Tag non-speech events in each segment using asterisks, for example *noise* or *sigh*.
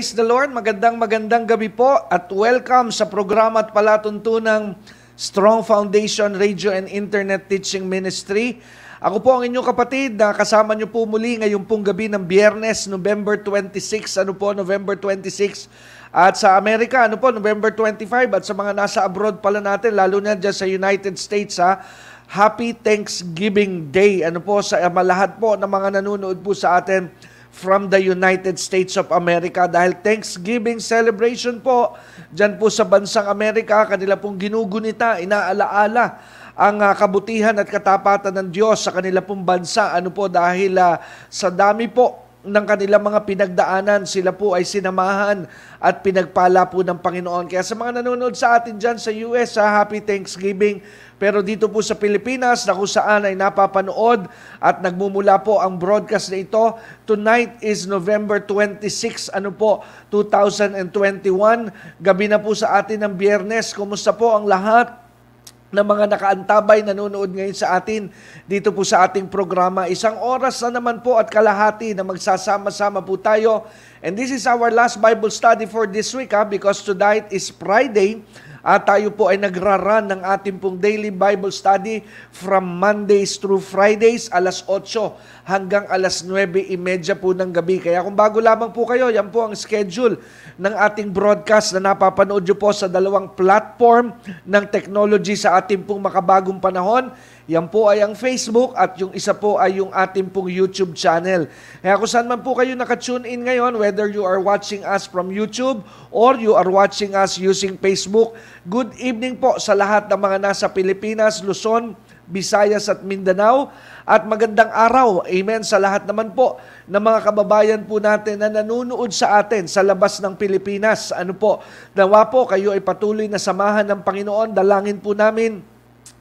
Praise the Lord. Magandang magandang gabi po at welcome sa programa at palatuntunang Strong Foundation Radio and Internet Teaching Ministry. Ako po ang inyong kapatid na kasama niyo po muli ngayong pong gabi ng Biyernes, November 26. Ano po, November 26. At sa Amerika, ano po, November 25. At sa mga nasa abroad pala natin, lalo na dyan sa United States, ha, Happy Thanksgiving Day. Ano po, sa malahat po ng mga nanonood po sa atin from the United States of America dahil Thanksgiving celebration po dyan po sa bansang Amerika, kanila pong ginugunita, inaalaala ang uh, kabutihan at katapatan ng Diyos sa kanila pong bansa. Ano po dahil uh, sa dami po ng kanilang mga pinagdaanan, sila po ay sinamahan at pinagpala po ng Panginoon. Kaya sa mga nanonood sa atin dyan sa US, sa Happy Thanksgiving. Pero dito po sa Pilipinas, na kung saan ay napapanood at nagmumula po ang broadcast na ito, tonight is November 26, ano po, 2021. Gabi na po sa atin ng biyernes. Kumusta po ang lahat? ng mga nakaantabay nanonood ngayon sa atin dito po sa ating programa. Isang oras na naman po at kalahati na magsasama-sama po tayo. And this is our last Bible study for this week ha, because tonight is Friday at tayo po ay nagraran ng ating pong daily Bible study from Mondays through Fridays, alas 8 hanggang alas 9.30 po ng gabi. Kaya kung bago lamang po kayo, yan po ang schedule ng ating broadcast na napapanood nyo po sa dalawang platform ng technology sa ating pong makabagong panahon. Yan po ay ang Facebook at yung isa po ay yung ating pong YouTube channel. Kaya kung saan man po kayo nakatune in ngayon, whether you are watching us from YouTube or you are watching us using Facebook, good evening po sa lahat ng mga nasa Pilipinas, Luzon, Visayas at Mindanao. At magandang araw, amen, sa lahat naman po ng mga kababayan po natin na nanunood sa atin sa labas ng Pilipinas. Ano po, nawa po kayo ay patuloy na samahan ng Panginoon. Dalangin po namin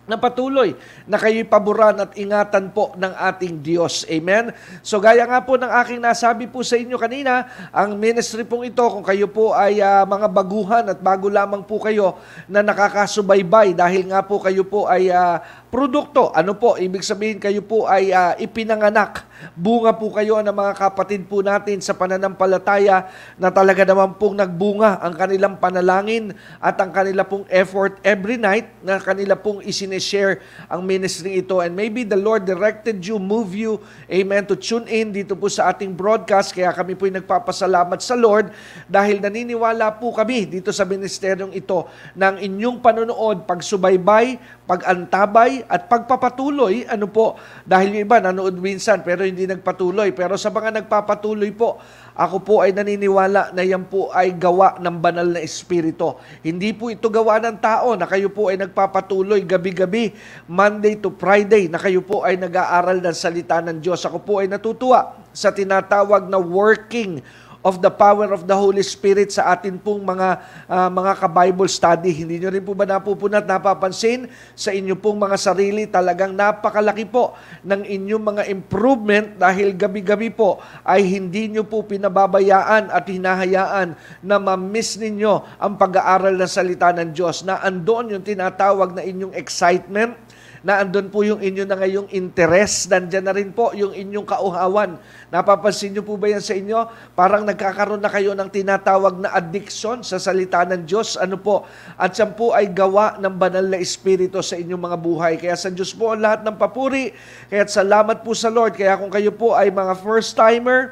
na patuloy na kayo'y paboran at ingatan po ng ating Diyos. Amen? So gaya nga po ng aking nasabi po sa inyo kanina, ang ministry pong ito, kung kayo po ay uh, mga baguhan at bago lamang po kayo na nakakasubaybay dahil nga po kayo po ay uh, produkto. Ano po? Ibig sabihin kayo po ay uh, ipinanganak. Bunga po kayo ng mga kapatid po natin sa pananampalataya na talaga naman pong nagbunga ang kanilang panalangin at ang kanila pong effort every night na kanila pong isineshare ang ministry ito. And maybe the Lord directed you, move you, amen, to tune in dito po sa ating broadcast. Kaya kami po nagpapasalamat sa Lord dahil naniniwala po kami dito sa ministeryong ito ng inyong panonood, pagsubaybay, pag-antabay at pagpapatuloy, ano po, dahil yung iba nanood minsan pero hindi nagpatuloy. Pero sa mga nagpapatuloy po, ako po ay naniniwala na yan po ay gawa ng banal na espiritu. Hindi po ito gawa ng tao na kayo po ay nagpapatuloy gabi-gabi, Monday to Friday, na kayo po ay nag-aaral ng salita ng Diyos. Ako po ay natutuwa sa tinatawag na working of the power of the Holy Spirit sa atin pong mga uh, mga ka-Bible study. Hindi nyo rin po ba napupunat, napapansin sa inyo pong mga sarili talagang napakalaki po ng inyong mga improvement dahil gabi-gabi po ay hindi nyo po pinababayaan at hinahayaan na ma-miss ninyo ang pag-aaral ng salita ng Diyos na andoon yung tinatawag na inyong excitement, na andun po yung inyo na ngayong interest, nandyan na rin po yung inyong kauhawan. Napapansin nyo po ba yan sa inyo? Parang nagkakaroon na kayo ng tinatawag na addiction sa salita ng Diyos. Ano po? At yan po ay gawa ng banal na Espiritu sa inyong mga buhay. Kaya sa Diyos po ang lahat ng papuri. Kaya salamat po sa Lord. Kaya kung kayo po ay mga first-timer,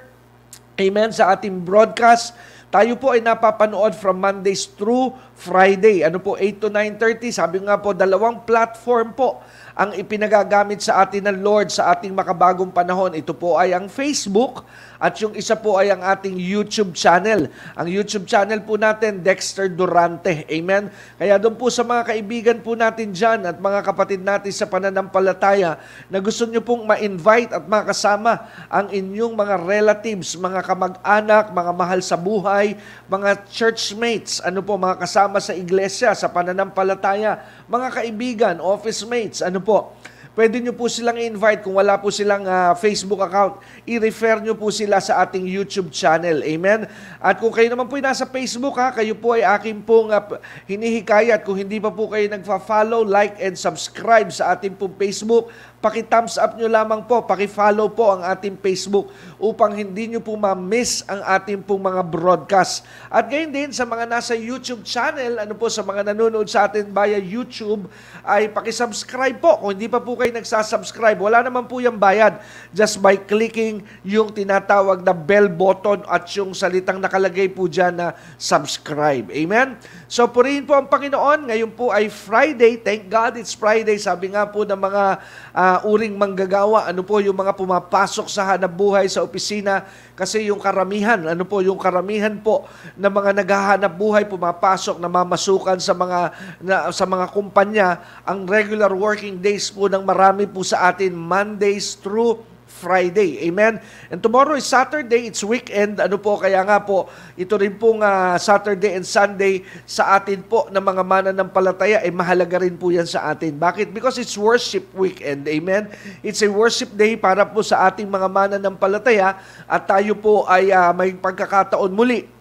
amen, sa ating broadcast, tayo po ay napapanood from Mondays through Friday. Ano po, 8 to 9.30. Sabi nga po, dalawang platform po ang ipinagagamit sa atin ng Lord sa ating makabagong panahon. Ito po ay ang Facebook at yung isa po ay ang ating YouTube channel. Ang YouTube channel po natin, Dexter Durante. Amen? Kaya doon po sa mga kaibigan po natin dyan at mga kapatid natin sa pananampalataya na gusto nyo pong ma-invite at makasama ang inyong mga relatives, mga kamag-anak, mga mahal sa buhay, mga churchmates, ano po, mga kasama sa iglesia, sa pananampalataya, mga kaibigan, office mates, ano po, pwede nyo po silang invite kung wala po silang uh, Facebook account. I-refer nyo po sila sa ating YouTube channel. Amen? At kung kayo naman po ay nasa Facebook, ha, kayo po ay aking pong uh, hinihikayat. Kung hindi pa po kayo nagfa-follow, like, and subscribe sa ating pong Facebook, paki-thumbs up nyo lamang po, paki-follow po ang ating Facebook upang hindi nyo po ma-miss ang ating pong mga broadcast. At ngayon din sa mga nasa YouTube channel, ano po sa mga nanonood sa atin via YouTube, ay paki-subscribe po. Kung hindi pa po kayo nagsasubscribe, wala naman po yung bayad just by clicking yung tinatawag na bell button at yung salitang nakalagay po dyan na subscribe. Amen? So purihin po ang Panginoon. Ngayon po ay Friday. Thank God it's Friday. Sabi nga po ng mga uh, uring manggagawa, ano po yung mga pumapasok sa hanap buhay sa opisina? Kasi yung karamihan, ano po yung karamihan po ng mga naghahanap buhay pumapasok na mamasukan sa mga na, sa mga kumpanya, ang regular working days po ng marami po sa atin Mondays through Friday. Amen? And tomorrow is Saturday, it's weekend. Ano po, kaya nga po, ito rin pong uh, Saturday and Sunday sa atin po na mga mananampalataya, ay eh, mahalaga rin po yan sa atin. Bakit? Because it's worship weekend. Amen? It's a worship day para po sa ating mga mananampalataya at tayo po ay uh, may pagkakataon muli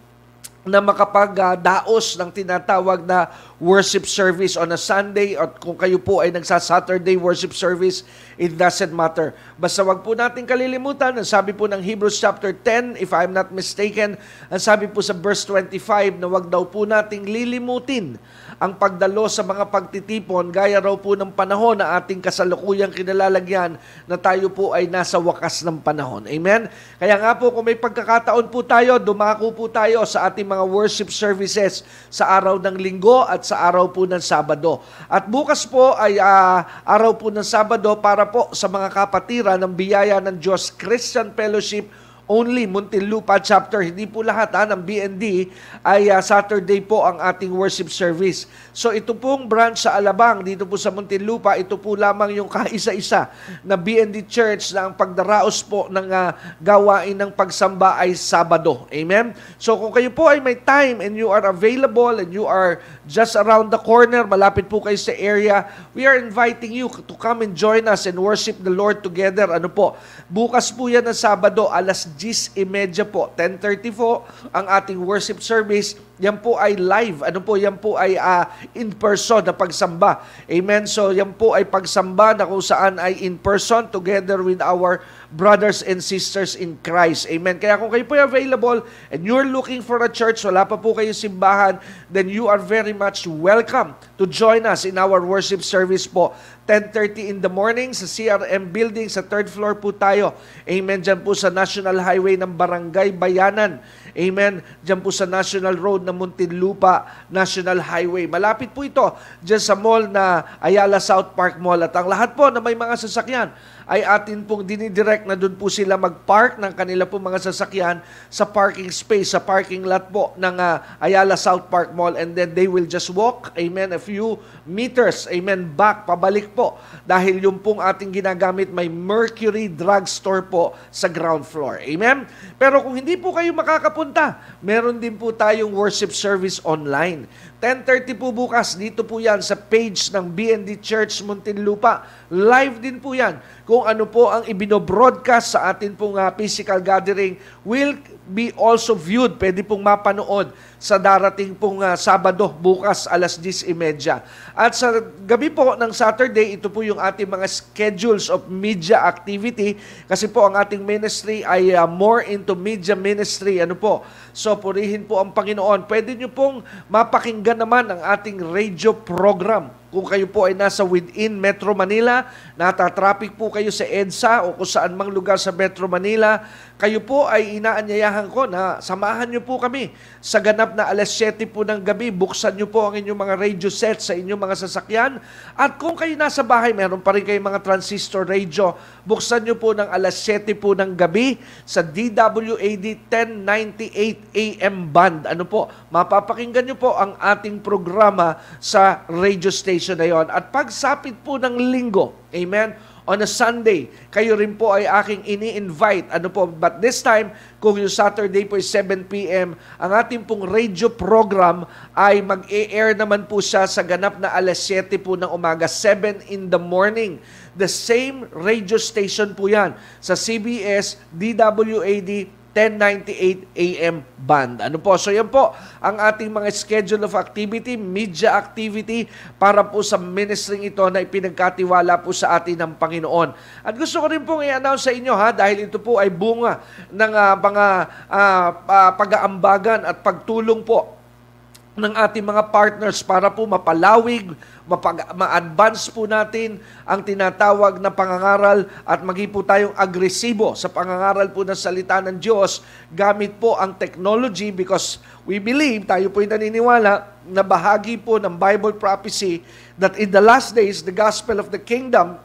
na makapagdaos ng tinatawag na worship service on a Sunday at kung kayo po ay nagsa-Saturday worship service, it doesn't matter. Basta wag po natin kalilimutan, ang sabi po ng Hebrews chapter 10, if I'm not mistaken, ang sabi po sa verse 25 na wag daw po nating lilimutin ang pagdalo sa mga pagtitipon gaya raw po ng panahon na ating kasalukuyang kinalalagyan na tayo po ay nasa wakas ng panahon. Amen? Kaya nga po kung may pagkakataon po tayo, dumako po tayo sa ating mga worship services sa araw ng linggo at sa araw po ng Sabado. At bukas po ay uh, araw po ng Sabado para po sa mga kapatiran ng biyaya ng Diyos Christian Fellowship only Muntinlupa chapter. Hindi po lahat ha, ng BND ay uh, Saturday po ang ating worship service. So ito pong branch sa Alabang, dito po sa Muntinlupa, ito po lamang yung *laughs* kaisa-isa na BND Church na ang pagdaraos po ng uh, gawain ng pagsamba ay Sabado. Amen? So kung kayo po ay may time and you are available and you are just around the corner, malapit po kayo sa area, we are inviting you to come and join us and worship the Lord together. Ano po? Bukas po yan ng Sabado, alas 10.30 po, 10.30 po ang ating worship service. Yan po ay live. Ano po? Yan po ay uh, in person na pagsamba. Amen? So yan po ay pagsamba na kung saan ay in person together with our brothers and sisters in Christ. Amen? Kaya kung kayo po ay available and you're looking for a church, wala pa po kayo simbahan, then you are very much welcome to join us in our worship service po. 10.30 in the morning sa CRM building, sa third floor po tayo. Amen. Diyan po sa National Highway ng Barangay Bayanan. Amen. Diyan po sa National Road ng Muntinlupa National Highway. Malapit po ito diyan sa mall na Ayala South Park Mall. At ang lahat po na may mga sasakyan ay atin pong dinidirect na doon po sila mag-park ng kanila po mga sasakyan sa parking space, sa parking lot po ng uh, Ayala South Park Mall and then they will just walk, amen, a few meters, amen, back, pabalik po. Dahil yung pong ating ginagamit may Mercury Drugstore po sa ground floor. Amen? Pero kung hindi po kayo makakapunta, meron din po tayong worship service online. 10.30 po bukas, dito po yan sa page ng BND Church Muntinlupa. Live din po yan. Kung ano po ang ibino-broadcast sa atin pong uh, physical gathering will be also viewed. Pwede pong mapanood sa darating pong uh, Sabado bukas alas 10.30. At sa gabi po ng Saturday, ito po yung ating mga schedules of media activity kasi po ang ating ministry ay uh, more into media ministry. Ano po? So purihin po ang Panginoon. Pwede nyo pong mapakinggan naman ang ating radio program kung kayo po ay nasa within Metro Manila, natatraffic po kayo sa EDSA o kung saan mang lugar sa Metro Manila, kayo po ay inaanyayahan ko na samahan niyo po kami sa ganap na alas 7 po ng gabi. Buksan niyo po ang inyong mga radio set sa inyong mga sasakyan. At kung kayo nasa bahay, meron pa rin kayong mga transistor radio, buksan niyo po ng alas 7 po ng gabi sa DWAD 1098 AM band. Ano po, mapapakinggan niyo po ang ating programa sa radio station na yon. At pagsapit po ng linggo, amen, on a Sunday, kayo rin po ay aking ini-invite. Ano po, but this time, kung yung Saturday po is 7 p.m., ang ating pong radio program ay mag-e-air naman po siya sa ganap na alas 7 po ng umaga, 7 in the morning. The same radio station po yan sa CBS, DWAD, 1098 AM band. Ano po? So yan po ang ating mga schedule of activity, media activity para po sa ministry ito na ipinagkatiwala po sa atin ng Panginoon. At gusto ko rin pong i-announce sa inyo ha dahil ito po ay bunga ng uh, mga uh, pag-aambagan at pagtulong po ng ating mga partners para po mapalawig, mapag- ma-advance po natin ang tinatawag na pangangaral at maging po tayong agresibo sa pangangaral po ng salita ng Diyos gamit po ang technology because we believe, tayo po naniniwala na bahagi po ng Bible prophecy that in the last days, the gospel of the kingdom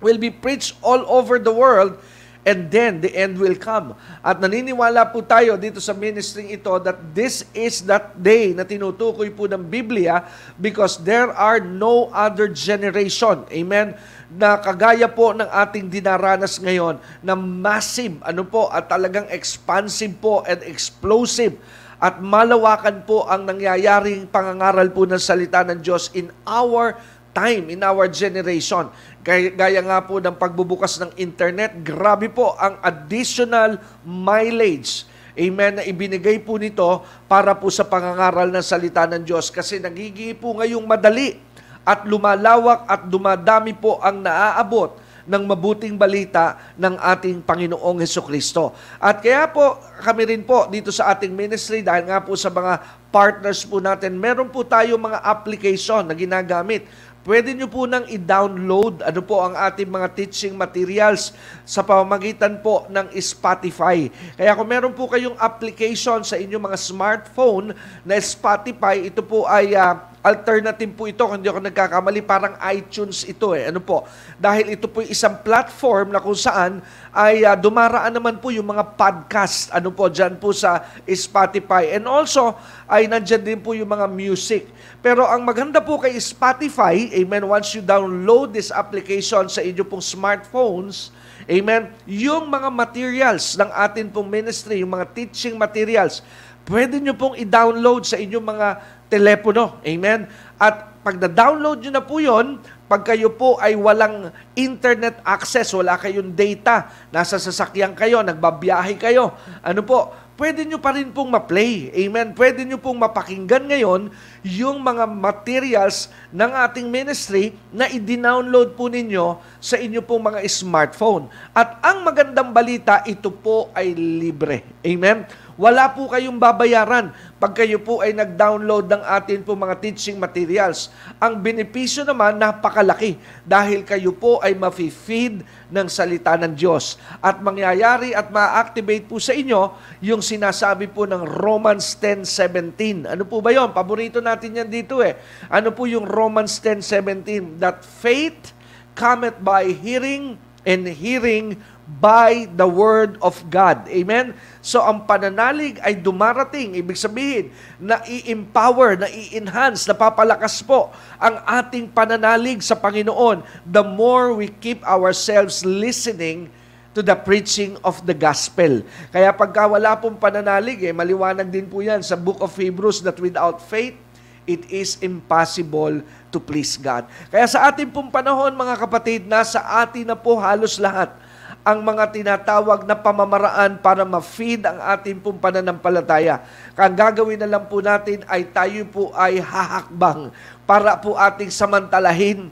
will be preached all over the world and then the end will come. At naniniwala po tayo dito sa ministry ito that this is that day na tinutukoy po ng Biblia because there are no other generation. Amen? Na kagaya po ng ating dinaranas ngayon na massive, ano po, at talagang expansive po and explosive at malawakan po ang nangyayaring pangangaral po ng salita ng Diyos in our time in our generation. Gaya, nga po ng pagbubukas ng internet, grabe po ang additional mileage Amen, na ibinigay po nito para po sa pangangaral ng salita ng Diyos kasi nagiging po ngayong madali at lumalawak at dumadami po ang naaabot ng mabuting balita ng ating Panginoong Heso Kristo. At kaya po kami rin po dito sa ating ministry dahil nga po sa mga partners po natin, meron po tayo mga application na ginagamit Pwede nyo po nang i-download ano po ang ating mga teaching materials sa pamamagitan po ng Spotify. Kaya kung meron po kayong application sa inyong mga smartphone na Spotify, ito po ay uh, alternative po ito, kung hindi ako nagkakamali, parang iTunes ito eh. Ano po? Dahil ito po isang platform na kung saan ay uh, dumaraan naman po yung mga podcast, ano po, dyan po sa Spotify. And also, ay nandyan din po yung mga music. Pero ang maganda po kay Spotify, amen, once you download this application sa inyo pong smartphones, amen, yung mga materials ng atin pong ministry, yung mga teaching materials, pwede nyo pong i-download sa inyong mga telepono. Amen? At pag na-download nyo na po yon, pag kayo po ay walang internet access, wala kayong data, nasa sasakyan kayo, nagbabiyahe kayo, ano po, pwede nyo pa rin pong ma-play. Amen? Pwede nyo pong mapakinggan ngayon yung mga materials ng ating ministry na i-download po ninyo sa inyo pong mga smartphone. At ang magandang balita, ito po ay libre. Amen? Wala po kayong babayaran pag kayo po ay nag-download ng atin po mga teaching materials. Ang benepisyo naman napakalaki dahil kayo po ay mafi-feed ng salita ng Diyos. At mangyayari at ma-activate po sa inyo yung sinasabi po ng Romans 10.17. Ano po ba yon? Paborito natin yan dito eh. Ano po yung Romans 10.17? That faith cometh by hearing and hearing by the word of God. Amen? So ang pananalig ay dumarating, ibig sabihin, na i-empower, na i-enhance, na papalakas po ang ating pananalig sa Panginoon the more we keep ourselves listening to the preaching of the gospel. Kaya pagka wala pong pananalig, eh, maliwanag din po yan sa book of Hebrews that without faith, it is impossible to please God. Kaya sa ating pong panahon, mga kapatid, nasa atin na po halos lahat ang mga tinatawag na pamamaraan para ma-feed ang ating pong pananampalataya. Ang gagawin na lang po natin ay tayo po ay hahakbang para po ating samantalahin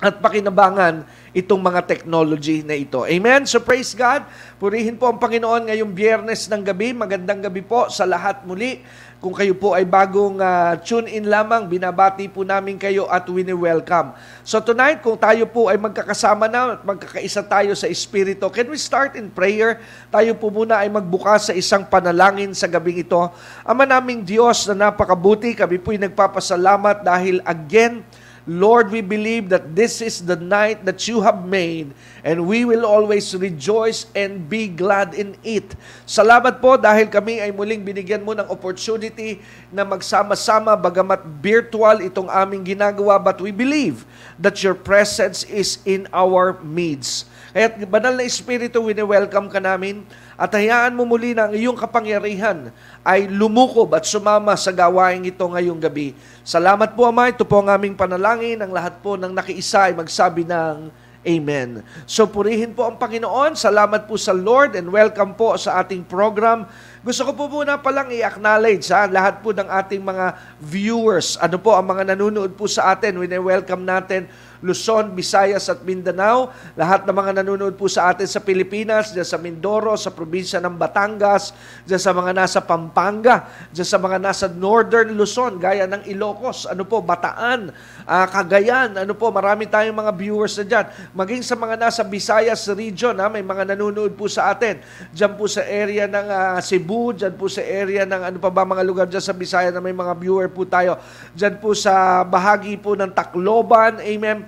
at pakinabangan itong mga technology na ito. Amen? So praise God. Purihin po ang Panginoon ngayong biyernes ng gabi. Magandang gabi po sa lahat muli. Kung kayo po ay bagong uh, tune in lamang, binabati po namin kayo at wini-welcome. So tonight, kung tayo po ay magkakasama na at magkakaisa tayo sa Espiritu, can we start in prayer? Tayo po muna ay magbukas sa isang panalangin sa gabing ito. Ama naming Diyos na napakabuti, kami po ay nagpapasalamat dahil again, Lord, we believe that this is the night that you have made and we will always rejoice and be glad in it. Salamat po dahil kami ay muling binigyan mo ng opportunity na magsama-sama bagamat virtual itong aming ginagawa but we believe that your presence is in our midst. Kaya banal na Espiritu, wini-welcome ka namin at hayaan mo muli na ang iyong kapangyarihan ay lumukob at sumama sa gawain ito ngayong gabi. Salamat po, Ama. Ito po ang aming panalangin. Ang lahat po ng nakiisa ay magsabi ng Amen. So purihin po ang Panginoon. Salamat po sa Lord and welcome po sa ating program. Gusto ko po muna palang i-acknowledge ha, lahat po ng ating mga viewers. Ano po ang mga nanonood po sa atin. Wine-welcome natin Luzon, Visayas at Mindanao. Lahat ng mga nanonood po sa atin sa Pilipinas, dyan sa Mindoro, sa probinsya ng Batangas, dyan sa mga nasa Pampanga, dyan sa mga nasa Northern Luzon, gaya ng Ilocos, ano po, Bataan, uh, Cagayan, ano po, marami tayong mga viewers na dyan. Maging sa mga nasa Visayas region, ha, may mga nanonood po sa atin. Dyan po sa area ng uh, Cebu, dyan po sa area ng ano pa ba mga lugar dyan sa Visayas na may mga viewer po tayo. Dyan po sa bahagi po ng Tacloban, amen.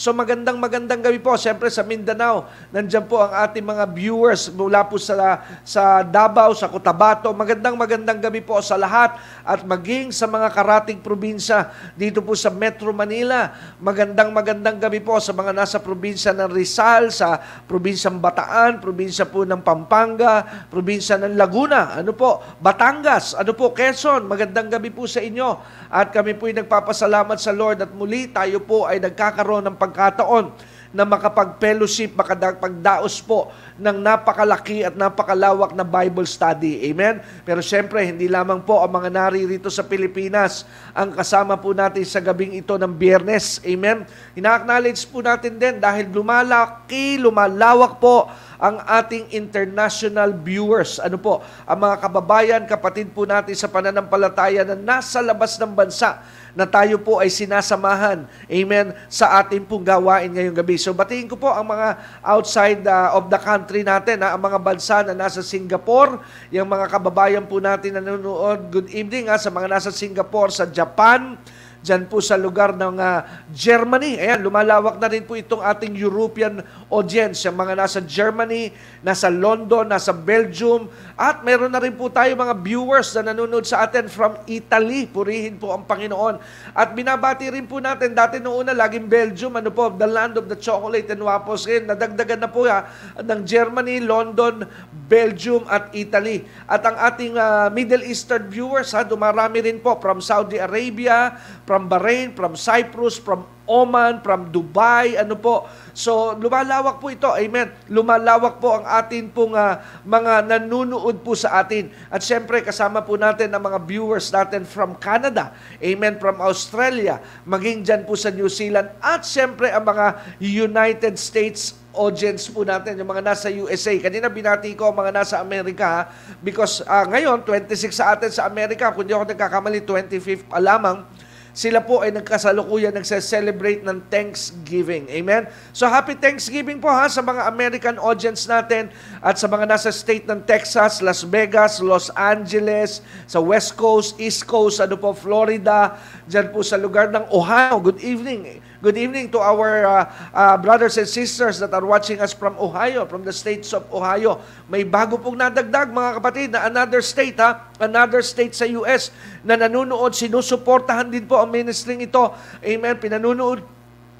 So magandang magandang gabi po. Siyempre sa Mindanao, nandiyan po ang ating mga viewers mula po sa, sa Davao, sa Cotabato. Magandang magandang gabi po sa lahat at maging sa mga karating probinsya dito po sa Metro Manila. Magandang magandang gabi po sa mga nasa probinsya ng Rizal, sa probinsyang Bataan, probinsya po ng Pampanga, probinsya ng Laguna, ano po, Batangas, ano po, Quezon. Magandang gabi po sa inyo. At kami po ay nagpapasalamat sa Lord at muli tayo po ay nagkakaroon ng pagkataon na makapag-fellowship, makapagdaos po ng napakalaki at napakalawak na Bible study. Amen? Pero siyempre, hindi lamang po ang mga naririto sa Pilipinas ang kasama po natin sa gabing ito ng biyernes. Amen? Ina-acknowledge po natin din dahil lumalaki, lumalawak po ang ating international viewers. Ano po? Ang mga kababayan, kapatid po natin sa pananampalataya na nasa labas ng bansa na tayo po ay sinasamahan, amen, sa ating pong gawain ngayong gabi. So batiin ko po ang mga outside uh, of the country natin, ha, ang mga bansa na nasa Singapore, yung mga kababayan po natin na nanonood, good evening ha, sa mga nasa Singapore, sa Japan, dyan po sa lugar ng uh, Germany. Ayan, lumalawak na rin po itong ating European audience. Yung mga nasa Germany, nasa London, nasa Belgium, at meron na rin po tayo mga viewers na nanonood sa atin from Italy. Purihin po ang Panginoon. At binabati rin po natin, dati noong una, laging Belgium, ano po, the land of the chocolate and waffles. Ngayon, nadagdagan na po ha, ng Germany, London, Belgium, at Italy. At ang ating uh, Middle Eastern viewers, ha, dumarami rin po from Saudi Arabia, from Bahrain, from Cyprus, from Oman, from Dubai, ano po. So, lumalawak po ito. Amen. Lumalawak po ang atin pong uh, mga nanunood po sa atin. At syempre, kasama po natin ang mga viewers natin from Canada. Amen. From Australia. Maging dyan po sa New Zealand. At syempre, ang mga United States audience po natin, yung mga nasa USA. Kanina binati ko ang mga nasa Amerika because uh, ngayon, 26 sa atin sa Amerika, kung di ako nagkakamali, 25 pa lamang sila po ay nagkasalukuyan, nagse-celebrate ng Thanksgiving. Amen? So happy Thanksgiving po ha sa mga American audience natin at sa mga nasa state ng Texas, Las Vegas, Los Angeles, sa West Coast, East Coast, ano po, Florida, dyan po sa lugar ng Ohio. Good evening. Good evening to our uh, uh, brothers and sisters that are watching us from Ohio, from the states of Ohio. May bago pong nadagdag mga kapatid na another state ha, another state sa US na nanunood, sinusuportahan din po ang ministry ito. Amen. Pinanunood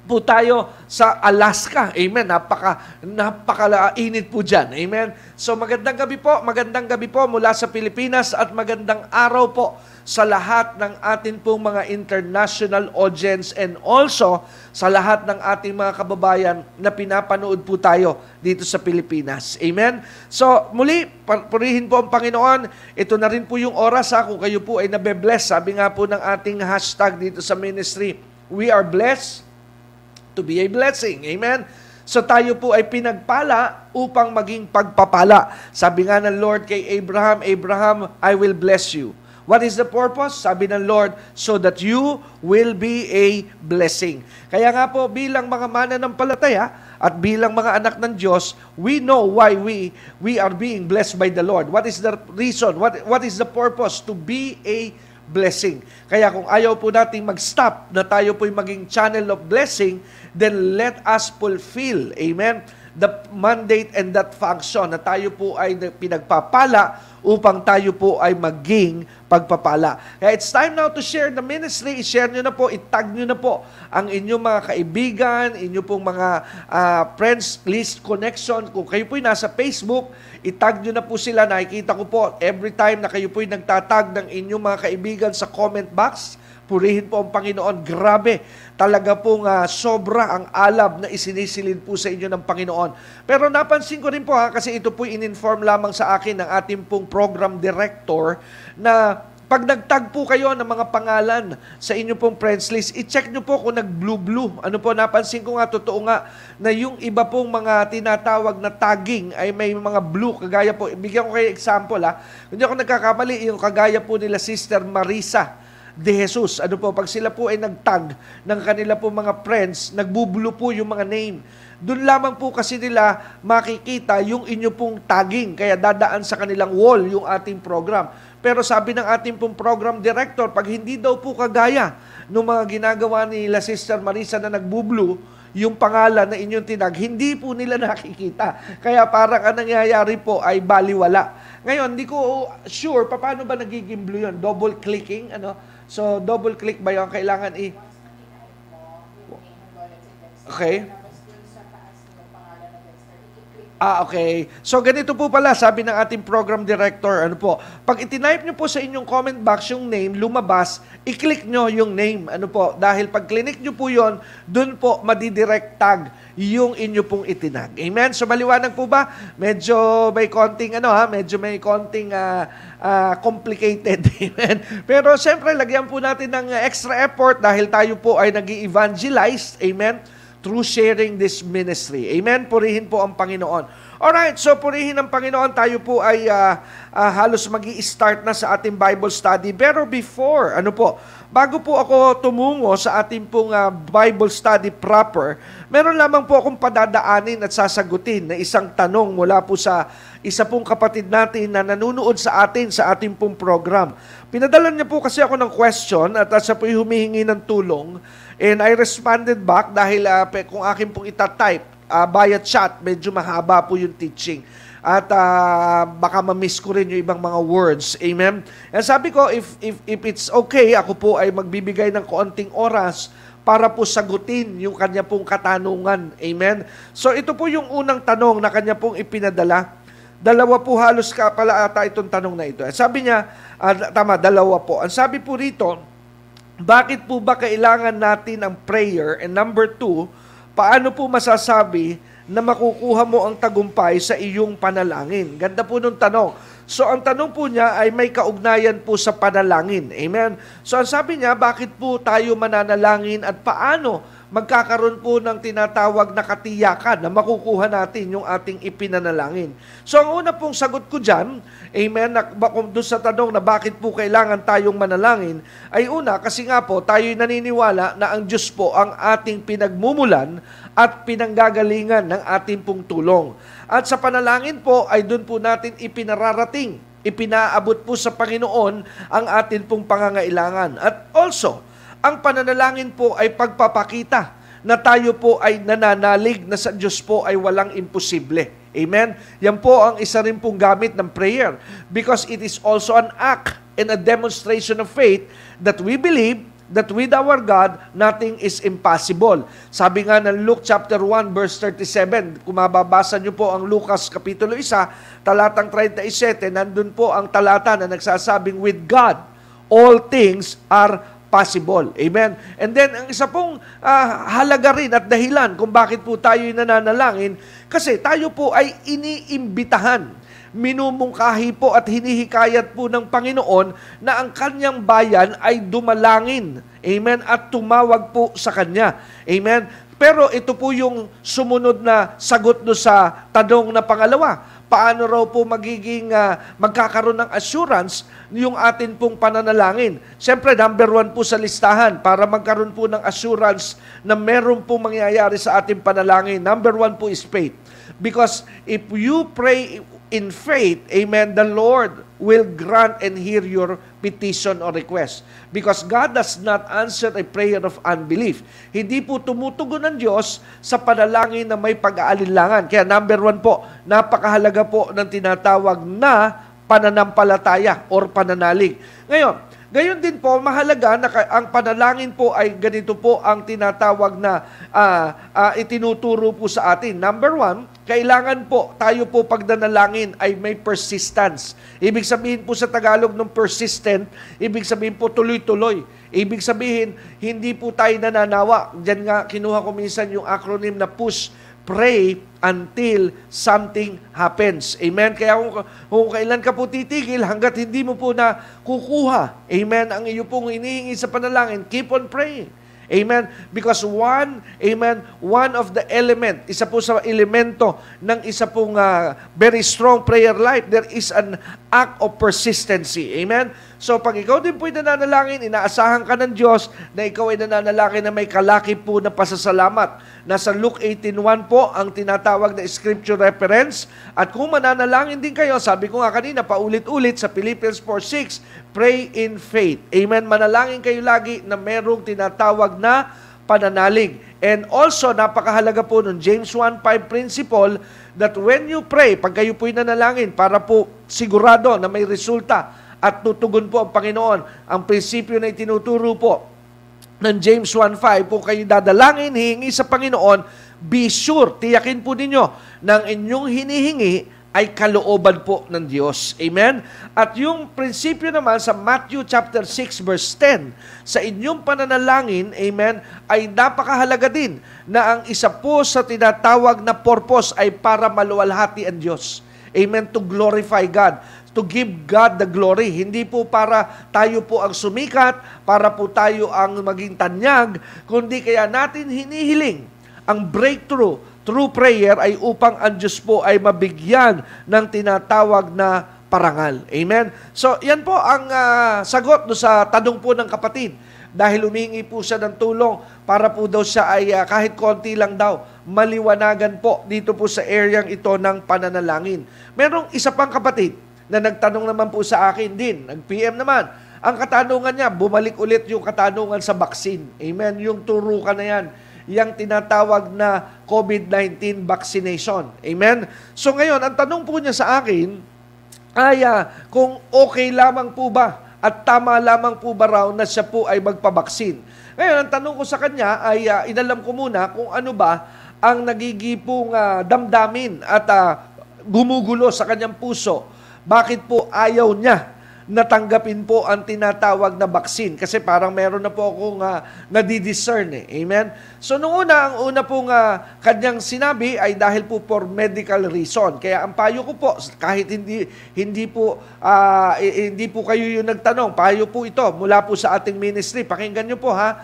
po tayo sa Alaska. Amen. Napaka napaka-init po diyan. Amen. So magandang gabi po, magandang gabi po mula sa Pilipinas at magandang araw po sa lahat ng atin pong mga international audience and also sa lahat ng ating mga kababayan na pinapanood po tayo dito sa Pilipinas. Amen? So, muli, purihin po ang Panginoon. Ito na rin po yung oras ha, kung kayo po ay nabe-bless. Sabi nga po ng ating hashtag dito sa ministry, we are blessed to be a blessing. Amen? So tayo po ay pinagpala upang maging pagpapala. Sabi nga ng Lord kay Abraham, Abraham, I will bless you. What is the purpose? Sabi ng Lord, so that you will be a blessing. Kaya nga po, bilang mga mananampalataya at bilang mga anak ng Diyos, we know why we we are being blessed by the Lord. What is the reason? What what is the purpose to be a blessing? Kaya kung ayaw po nating mag-stop na tayo po'y maging channel of blessing, then let us fulfill, amen, the mandate and that function na tayo po ay pinagpapala upang tayo po ay maging pagpapala. Kaya it's time now to share the ministry. I-share nyo na po, itag nyo na po ang inyong mga kaibigan, inyong pong mga uh, friends list connection. Kung kayo po ay nasa Facebook, itag nyo na po sila. Nakikita ko po every time na kayo po ay nagtatag ng inyong mga kaibigan sa comment box, Purihin po ang Panginoon. Grabe, talaga pong ah, sobra ang alab na isinisilid po sa inyo ng Panginoon. Pero napansin ko rin po ha, kasi ito po in-inform lamang sa akin ng ating pong program director na pag nagtag po kayo ng mga pangalan sa inyo pong friends list, i-check nyo po kung nag-blue-blue. Ano po, napansin ko nga, totoo nga, na yung iba pong mga tinatawag na tagging ay may mga blue, kagaya po, bigyan ko kayo example ha. Hindi ako nagkakamali, yung kagaya po nila Sister Marisa de Jesus. Ano po, pag sila po ay nagtag ng kanila po mga friends, nagbubulo po yung mga name. Doon lamang po kasi nila makikita yung inyo pong tagging, kaya dadaan sa kanilang wall yung ating program. Pero sabi ng ating pong program director, pag hindi daw po kagaya ng mga ginagawa nila Sister Marisa na nagbublo, yung pangalan na inyong tinag, hindi po nila *laughs* nakikita. Kaya parang ang nangyayari po ay baliwala. Ngayon, hindi ko sure pa paano ba nagiging blue yun. Double clicking, ano? So, double click ba yun? Kailangan i... Okay. Ah, okay. So ganito po pala, sabi ng ating program director, ano po, pag itinype nyo po sa inyong comment box yung name, lumabas, i-click nyo yung name, ano po, dahil pag click nyo po yon, dun po madidirect tag yung inyo pong itinag. Amen? So maliwanag po ba? Medyo may konting, ano ha, medyo may konting uh, uh, complicated. *laughs* Amen? Pero siyempre, lagyan po natin ng extra effort dahil tayo po ay nag evangelize Amen? through sharing this ministry. Amen? Purihin po ang Panginoon. Alright, so purihin ang Panginoon. Tayo po ay uh, uh, halos mag start na sa ating Bible study. Pero before, ano po, bago po ako tumungo sa ating pong uh, Bible study proper, meron lamang po akong padadaanin at sasagutin na isang tanong mula po sa isa pong kapatid natin na nanunood sa atin sa ating pong program. Pinadala niya po kasi ako ng question at siya po humihingi ng tulong And I responded back dahil uh, kung akin pong itatype uh, via chat, medyo mahaba po yung teaching. At uh, baka ma-miss ko rin yung ibang mga words. Amen? And sabi ko, if, if, if it's okay, ako po ay magbibigay ng konting oras para po sagutin yung kanya pong katanungan. Amen? So ito po yung unang tanong na kanya pong ipinadala. Dalawa po halos ka pala ata itong tanong na ito. Sabi niya, uh, tama, dalawa po. Ang sabi po rito, bakit po ba kailangan natin ang prayer? And number two, paano po masasabi na makukuha mo ang tagumpay sa iyong panalangin? Ganda po nung tanong. So ang tanong po niya ay may kaugnayan po sa panalangin. Amen? So ang sabi niya, bakit po tayo mananalangin at paano magkakaroon po ng tinatawag na katiyakan na makukuha natin yung ating ipinanalangin. So ang una pong sagot ko dyan, amen, na, doon sa tanong na bakit po kailangan tayong manalangin, ay una, kasi nga po, tayo'y naniniwala na ang Diyos po ang ating pinagmumulan at pinanggagalingan ng ating pong tulong. At sa panalangin po, ay doon po natin ipinararating, ipinaabot po sa Panginoon ang ating pong pangangailangan. At also, ang pananalangin po ay pagpapakita na tayo po ay nananalig na sa Diyos po ay walang imposible. Amen? Yan po ang isa rin pong gamit ng prayer because it is also an act and a demonstration of faith that we believe that with our God, nothing is impossible. Sabi nga ng Luke chapter 1 verse 37, kung mababasa niyo po ang Lucas kapitulo 1, talatang 37, nandun po ang talata na nagsasabing, with God, all things are possible. Amen? And then, ang isa pong uh, halaga rin at dahilan kung bakit po tayo nananalangin, kasi tayo po ay iniimbitahan minumungkahi po at hinihikayat po ng Panginoon na ang kanyang bayan ay dumalangin. Amen? At tumawag po sa kanya. Amen? Pero ito po yung sumunod na sagot do sa tanong na pangalawa paano raw po magiging uh, magkakaroon ng assurance yung atin pong pananalangin. Siyempre, number one po sa listahan para magkaroon po ng assurance na meron po mangyayari sa ating panalangin. Number one po is faith. Because if you pray in faith, amen, the Lord will grant and hear your petition or request. Because God does not answer a prayer of unbelief. Hindi po tumutugon ng Diyos sa panalangin na may pag-aalinlangan. Kaya number one po, napakahalaga po ng tinatawag na pananampalataya or pananalig. Ngayon, Gayon din po, mahalaga na ang panalangin po ay ganito po ang tinatawag na uh, uh, itinuturo po sa atin. Number one, kailangan po tayo po pagdanalangin ay may persistence. Ibig sabihin po sa Tagalog ng persistent, ibig sabihin po tuloy-tuloy. Ibig sabihin, hindi po tayo nananawa. Diyan nga, kinuha ko minsan yung acronym na PUSH, pray until something happens. Amen? Kaya kung, kung kailan ka po titigil, hanggat hindi mo po na kukuha, amen, ang iyo pong inihingi sa panalangin, keep on praying. Amen? Because one, amen, one of the element, isa po sa elemento ng isa pong uh, very strong prayer life, there is an act of persistency. Amen? So pag ikaw din po'y nananalangin, inaasahan ka ng Diyos na ikaw ay nananalangin na may kalaki po na pasasalamat. Nasa Luke 18.1 po ang tinatawag na scripture reference. At kung mananalangin din kayo, sabi ko nga kanina, paulit-ulit sa Philippians 4.6, pray in faith. Amen? Manalangin kayo lagi na merong tinatawag na pananalig. And also, napakahalaga po ng James 1.5 principle that when you pray, pag kayo po'y nanalangin, para po sigurado na may resulta at tutugon po ang Panginoon, ang prinsipyo na itinuturo po ng James 1.5, po kayo dadalangin, hihingi sa Panginoon, be sure, tiyakin po ninyo, ng inyong hinihingi ay kalooban po ng Diyos. Amen? At yung prinsipyo naman sa Matthew chapter 6 verse 10, sa inyong pananalangin, amen, ay napakahalaga din na ang isa po sa tinatawag na purpose ay para maluwalhati ang Diyos. Amen, to glorify God to give God the glory. Hindi po para tayo po ang sumikat, para po tayo ang maging tanyag, kundi kaya natin hinihiling ang breakthrough True prayer ay upang ang Diyos po ay mabigyan ng tinatawag na parangal. Amen? So, yan po ang uh, sagot do sa tanong po ng kapatid. Dahil humingi po siya ng tulong para po daw siya ay uh, kahit konti lang daw maliwanagan po dito po sa areang ito ng pananalangin. Merong isa pang kapatid na nagtanong naman po sa akin din, nag-PM naman. Ang katanungan niya, bumalik ulit yung katanungan sa vaccine. Amen? Yung turo ka na yan yung tinatawag na COVID-19 vaccination. Amen? So ngayon, ang tanong po niya sa akin ay uh, kung okay lamang po ba at tama lamang po ba raw na siya po ay magpabaksin. Ngayon, ang tanong ko sa kanya ay uh, inalam ko muna kung ano ba ang nagigipong uh, damdamin at uh, gumugulo sa kanyang puso. Bakit po ayaw niya natanggapin po ang tinatawag na vaccine. Kasi parang meron na po akong uh, nadidiscern eh. Amen? So nung una, ang una pong uh, kanyang sinabi ay dahil po for medical reason. Kaya ang payo ko po, kahit hindi hindi po uh, hindi po kayo yung nagtanong, payo po ito mula po sa ating ministry. Pakinggan niyo po ha.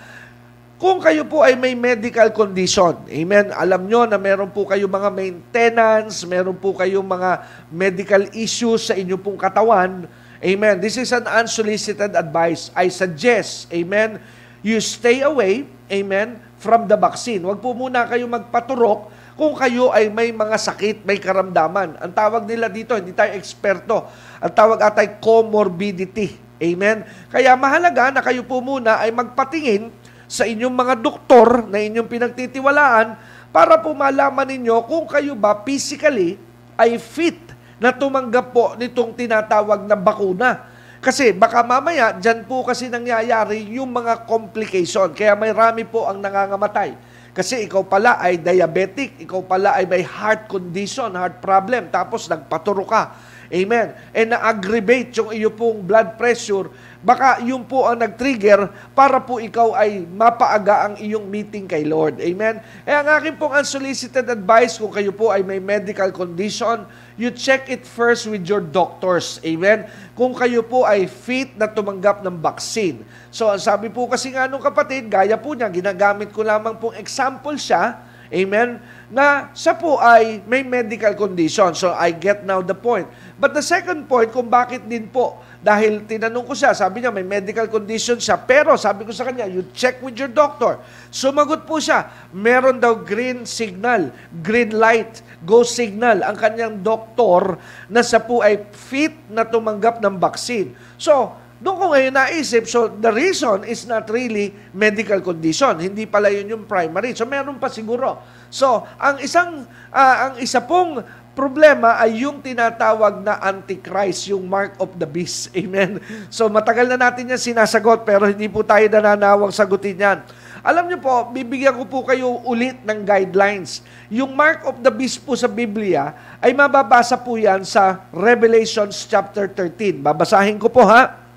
Kung kayo po ay may medical condition, amen, alam nyo na meron po kayo mga maintenance, meron po kayong mga medical issues sa inyong pong katawan, Amen. This is an unsolicited advice. I suggest, amen, you stay away, amen, from the vaccine. Huwag po muna kayo magpaturok kung kayo ay may mga sakit, may karamdaman. Ang tawag nila dito, hindi tayo eksperto, ang tawag atay comorbidity. Amen? Kaya mahalaga na kayo po muna ay magpatingin sa inyong mga doktor na inyong pinagtitiwalaan para po malaman ninyo kung kayo ba physically ay fit na tumanggap po nitong tinatawag na bakuna. Kasi baka mamaya, dyan po kasi nangyayari yung mga complication. Kaya may rami po ang nangangamatay. Kasi ikaw pala ay diabetic, ikaw pala ay may heart condition, heart problem, tapos nagpaturo ka. Amen. And na-aggravate yung iyo pong blood pressure, baka yun po ang nag-trigger para po ikaw ay mapaaga ang iyong meeting kay Lord. Amen. Eh ang akin pong unsolicited advice kung kayo po ay may medical condition, you check it first with your doctors. Amen? Kung kayo po ay fit na tumanggap ng vaccine. So, ang sabi po kasi nga nung kapatid, gaya po niya, ginagamit ko lamang pong example siya, Amen? Na siya po ay may medical condition. So, I get now the point. But the second point, kung bakit din po dahil tinanong ko siya, sabi niya may medical condition siya, pero sabi ko sa kanya, you check with your doctor. Sumagot po siya, meron daw green signal, green light, go signal ang kanyang doktor na siya po ay fit na tumanggap ng vaccine. So, doon ko ngayon naisip, so the reason is not really medical condition. Hindi pala yun yung primary. So meron pa siguro. So, ang isang uh, ang isa pong problema ay yung tinatawag na Antichrist, yung mark of the beast. *laughs* Amen? So matagal na natin yan sinasagot pero hindi po tayo nananawang sagutin yan. Alam niyo po, bibigyan ko po kayo ulit ng guidelines. Yung mark of the beast po sa Biblia ay mababasa po yan sa Revelations chapter 13. Babasahin ko po ha.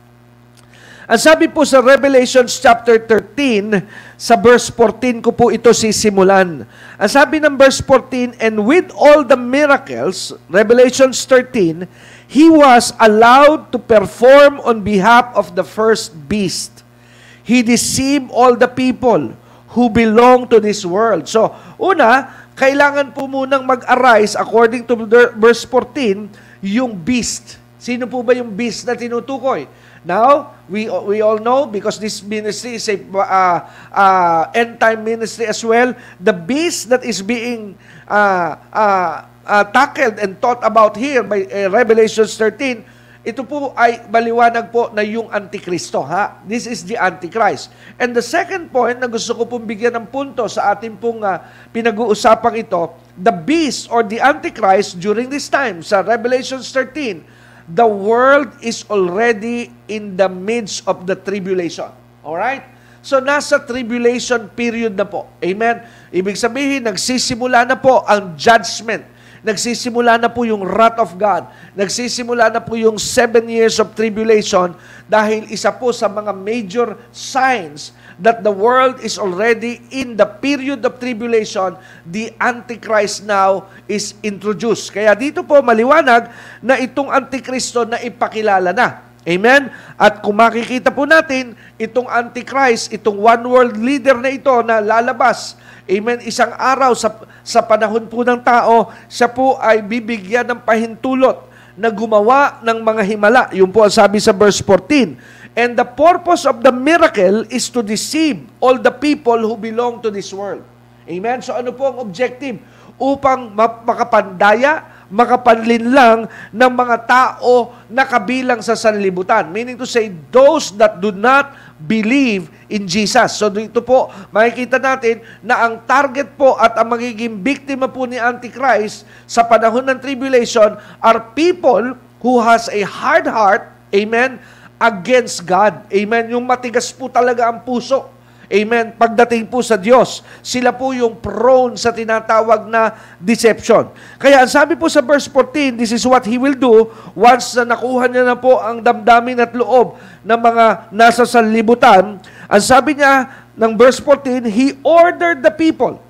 Ang sabi po sa Revelation chapter 13, sa verse 14 ko po ito sisimulan. Ang sabi ng verse 14, And with all the miracles, Revelation 13, He was allowed to perform on behalf of the first beast. He deceived all the people who belong to this world. So, una, kailangan po munang mag-arise according to verse 14, yung beast. Sino po ba yung beast na tinutukoy? Now, we we all know because this ministry is a uh, uh, end time ministry as well. The beast that is being uh, uh, uh, tackled and taught about here by uh, Revelation 13, ito po ay maliwanag po na yung Antikristo. Ha? This is the Antichrist. And the second point na gusto ko pong bigyan ng punto sa ating pong uh, pinag-uusapang ito, the beast or the Antichrist during this time sa Revelation 13, the world is already in the midst of the tribulation. All right? So nasa tribulation period na po. Amen? Ibig sabihin, nagsisimula na po ang judgment. Nagsisimula na po yung wrath of God. Nagsisimula na po yung seven years of tribulation dahil isa po sa mga major signs that the world is already in the period of tribulation, the Antichrist now is introduced. Kaya dito po maliwanag na itong Antikristo na ipakilala na. Amen? At kung makikita po natin, itong Antichrist, itong one world leader na ito na lalabas, amen, isang araw sa, sa panahon po ng tao, siya po ay bibigyan ng pahintulot na gumawa ng mga himala. Yun po ang sabi sa verse 14 And the purpose of the miracle is to deceive all the people who belong to this world. Amen? So ano po ang objective? Upang makapandaya, makapanlinlang ng mga tao na kabilang sa sanlibutan. Meaning to say, those that do not believe in Jesus. So dito po, makikita natin na ang target po at ang magiging biktima po ni Antichrist sa panahon ng tribulation are people who has a hard heart, amen, against God. Amen. Yung matigas po talaga ang puso. Amen. Pagdating po sa Diyos, sila po yung prone sa tinatawag na deception. Kaya ang sabi po sa verse 14, this is what He will do once na nakuha niya na po ang damdamin at loob ng mga nasa sanlibutan. Ang sabi niya ng verse 14, He ordered the people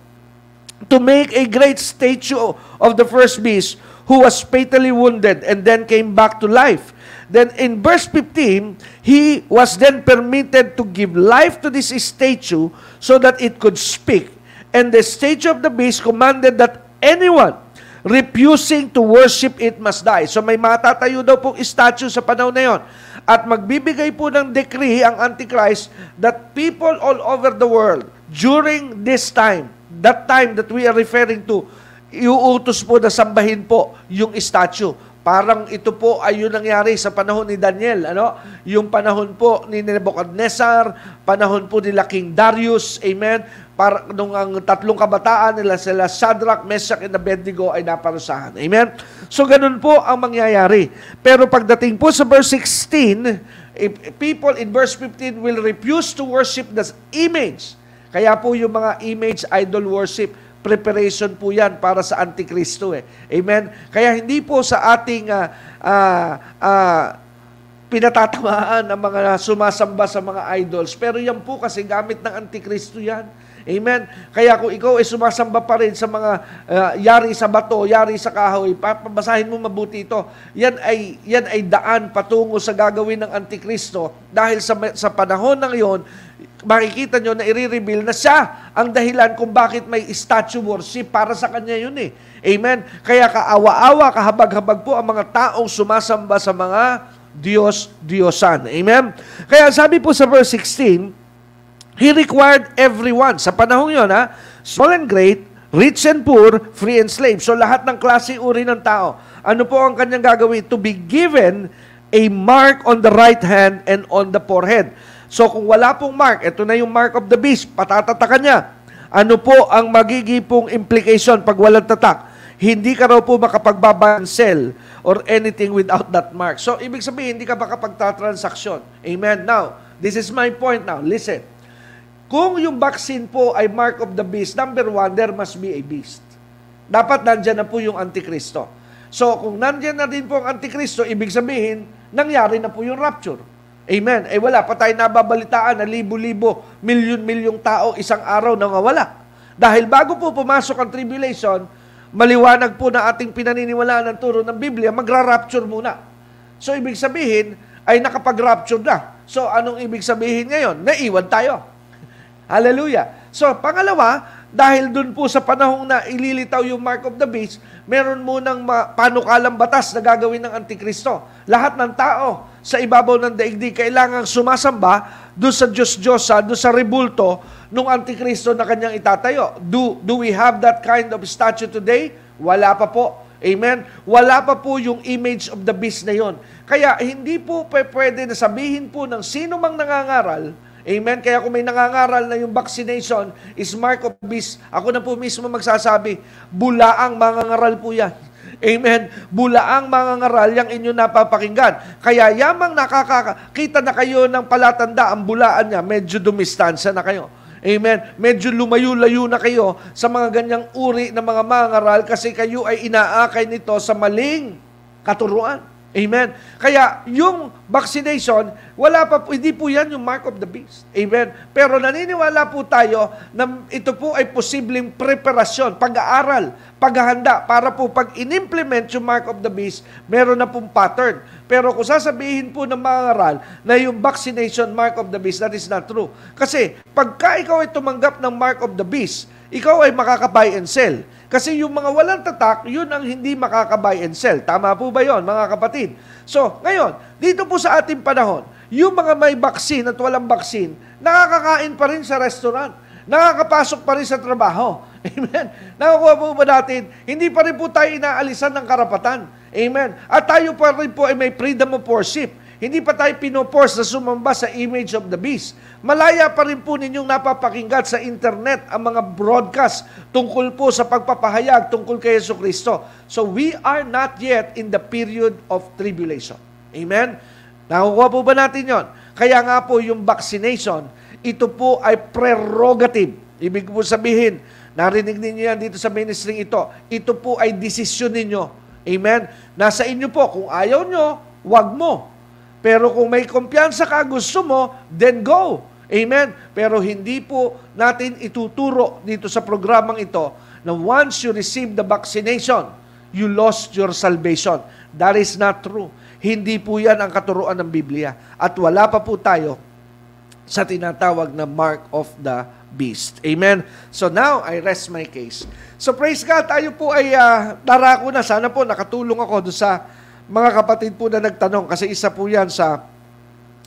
to make a great statue of the first beast who was fatally wounded and then came back to life. Then in verse 15, he was then permitted to give life to this statue so that it could speak. And the statue of the beast commanded that anyone refusing to worship it must die. So may matatayo daw pong statue sa panahon na yon. At magbibigay po ng decree ang Antichrist that people all over the world during this time, that time that we are referring to, iuutos po na sambahin po yung statue Parang ito po ay yung nangyari sa panahon ni Daniel, ano? Yung panahon po ni Nebuchadnezzar, panahon po ni King Darius, amen? Para nung ang tatlong kabataan nila sila Shadrach, Meshach, and Abednego ay naparusahan. Amen? So ganun po ang mangyayari. Pero pagdating po sa verse 16, if people in verse 15 will refuse to worship the image. Kaya po yung mga image idol worship, preparation po yan para sa Antikristo eh. Amen? Kaya hindi po sa ating uh, uh, uh, pinatatamaan ng mga sumasamba sa mga idols. Pero yan po kasi gamit ng Antikristo yan. Amen? Kaya kung ikaw ay sumasamba pa rin sa mga uh, yari sa bato, yari sa kahoy, papabasahin mo mabuti ito. Yan ay, yan ay daan patungo sa gagawin ng Antikristo dahil sa, sa panahon ng iyon, makikita nyo na i-reveal na siya ang dahilan kung bakit may statue worship para sa kanya yun eh. Amen? Kaya kaawa-awa, kahabag-habag po ang mga taong sumasamba sa mga Diyos, Diyosan. Amen? Kaya sabi po sa verse 16, He required everyone. Sa panahon yon ha, small and great, rich and poor, free and slave. So lahat ng klase uri ng tao. Ano po ang kanyang gagawin? To be given a mark on the right hand and on the forehead. So kung wala pong mark, ito na yung mark of the beast, patatatakan niya. Ano po ang magiging pong implication pag walang tatak? Hindi ka raw po makapagbabansel or anything without that mark. So, ibig sabihin, hindi ka makapagtatransaksyon. Amen? Now, this is my point now. Listen. Kung yung vaccine po ay mark of the beast, number one, there must be a beast. Dapat nandyan na po yung Antikristo. So, kung nandyan na din po ang Antikristo, ibig sabihin, nangyari na po yung rapture. Amen. Eh wala pa tayo nababalitaan na libo-libo, milyon-milyong tao isang araw na nawala. Dahil bago po pumasok ang tribulation, maliwanag po na ating pinaniniwalaan ng turo ng Biblia, magra-rapture muna. So ibig sabihin, ay nakapag-rapture na. So anong ibig sabihin ngayon? Naiwan tayo. *laughs* Hallelujah. So pangalawa, dahil dun po sa panahong na ililitaw yung mark of the beast, meron munang ma- panukalang batas na gagawin ng Antikristo. Lahat ng tao sa ibabaw ng daigdig kailangang sumasamba doon sa Diyos-Diyosa, doon sa rebulto nung Antikristo na kanyang itatayo. Do, do we have that kind of statue today? Wala pa po. Amen? Wala pa po yung image of the beast na yon. Kaya hindi po pwede na sabihin po ng sino mang nangangaral, Amen? Kaya kung may nangangaral na yung vaccination is mark of beast, ako na po mismo magsasabi, bulaang mangangaral po yan. *laughs* Amen. Bulaang mga ngaral yung inyo napapakinggan. Kaya yamang nakakakita na kayo ng palatanda, ang bulaan niya, medyo dumistansya na kayo. Amen. Medyo lumayo-layo na kayo sa mga ganyang uri ng mga mangaral kasi kayo ay inaakay nito sa maling katuruan. Amen. Kaya yung vaccination, wala pa hindi po yan yung mark of the beast. Amen. Pero naniniwala po tayo na ito po ay posibleng preparasyon, pag-aaral, paghahanda para po pag in-implement yung mark of the beast, meron na pong pattern. Pero kung sasabihin po ng mga aral na yung vaccination mark of the beast, that is not true. Kasi pagka ikaw ay tumanggap ng mark of the beast, ikaw ay makaka-buy and sell. Kasi yung mga walang tatak, yun ang hindi makaka-buy and sell. Tama po ba yon mga kapatid? So, ngayon, dito po sa ating panahon, yung mga may vaccine at walang vaccine, nakakakain pa rin sa restaurant. Nakakapasok pa rin sa trabaho. *laughs* Amen. Nakakuha po ba natin? Hindi pa rin po tayo inaalisan ng karapatan. Amen. At tayo pa rin po ay may freedom of worship. Hindi pa tayo pinoforce na sumamba sa image of the beast. Malaya pa rin po ninyong napapakinggan sa internet ang mga broadcast tungkol po sa pagpapahayag tungkol kay Yeso Kristo. So we are not yet in the period of tribulation. Amen? Nakukuha po ba natin yon? Kaya nga po yung vaccination, ito po ay prerogative. Ibig po sabihin, narinig ninyo yan dito sa ministry ito, ito po ay desisyon ninyo. Amen? Nasa inyo po, kung ayaw nyo, wag mo. Pero kung may kumpiyansa ka, gusto mo, then go. Amen? Pero hindi po natin ituturo dito sa programang ito na once you receive the vaccination, you lost your salvation. That is not true. Hindi po yan ang katuruan ng Biblia. At wala pa po tayo sa tinatawag na mark of the beast. Amen? So now, I rest my case. So praise God, tayo po ay uh, darako na. Sana po nakatulong ako do sa mga kapatid po na nagtanong kasi isa po yan sa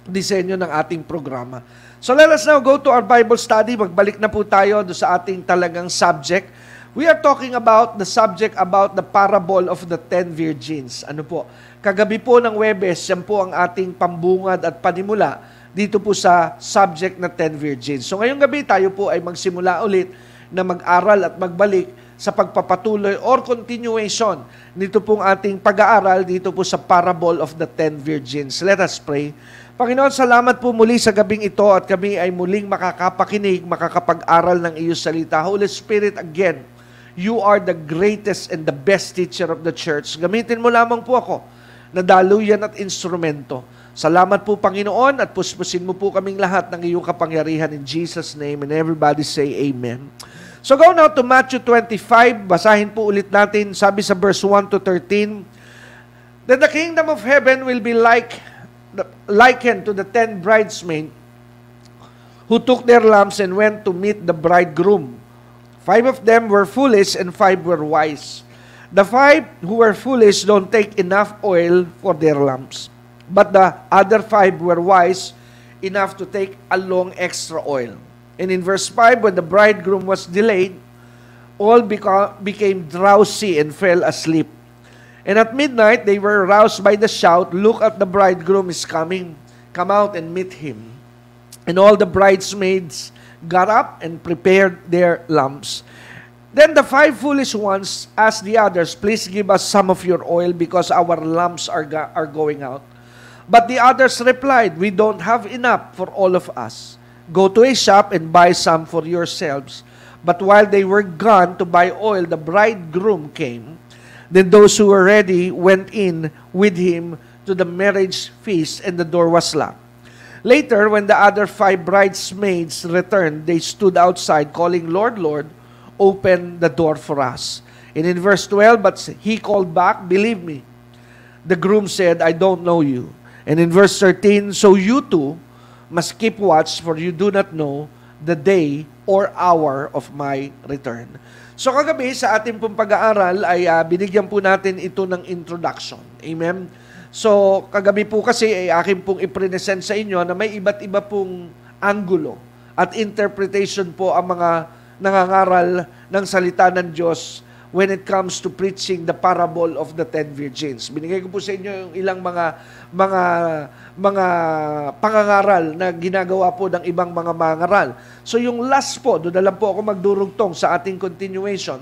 disenyo ng ating programa. So let us now go to our Bible study. Magbalik na po tayo do sa ating talagang subject. We are talking about the subject about the parable of the ten virgins. Ano po? Kagabi po ng Webes, yan po ang ating pambungad at panimula dito po sa subject na ten virgins. So ngayong gabi tayo po ay magsimula ulit na mag-aral at magbalik sa pagpapatuloy or continuation nito pong ating pag-aaral dito po sa parable of the ten virgins. Let us pray. Panginoon, salamat po muli sa gabing ito at kami ay muling makakapakinig, makakapag-aral ng iyong salita. Holy Spirit, again, you are the greatest and the best teacher of the church. Gamitin mo lamang po ako na daluyan at instrumento. Salamat po, Panginoon, at puspusin mo po kaming lahat ng iyong kapangyarihan in Jesus' name. And everybody say Amen. So go now to Matthew 25. Basahin po ulit natin. Sabi sa verse 1 to 13. Then the kingdom of heaven will be like likened to the ten bridesmaids who took their lamps and went to meet the bridegroom. Five of them were foolish and five were wise. The five who were foolish don't take enough oil for their lamps. But the other five were wise enough to take a long extra oil. And in verse 5, when the bridegroom was delayed, all beca- became drowsy and fell asleep. And at midnight, they were roused by the shout, Look at the bridegroom is coming. Come out and meet him. And all the bridesmaids got up and prepared their lamps. Then the five foolish ones asked the others, Please give us some of your oil because our lamps are, ga- are going out. But the others replied, We don't have enough for all of us. Go to a shop and buy some for yourselves. But while they were gone to buy oil, the bridegroom came. Then those who were ready went in with him to the marriage feast, and the door was locked. Later, when the other five bridesmaids returned, they stood outside calling, Lord, Lord, open the door for us. And in verse 12, but he called back, believe me. The groom said, I don't know you. And in verse 13, so you too must keep watch, for you do not know the day or hour of my return. So kagabi sa ating pong pag-aaral ay uh, binigyan po natin ito ng introduction. Amen? So, kagabi po kasi ay akin pong ipresent sa inyo na may iba't iba pong angulo at interpretation po ang mga nangangaral ng salita ng Diyos when it comes to preaching the parable of the ten virgins. Binigay ko po sa inyo yung ilang mga mga mga pangangaral na ginagawa po ng ibang mga mangaral. So yung last po, doon na lang po ako magdurugtong sa ating continuation,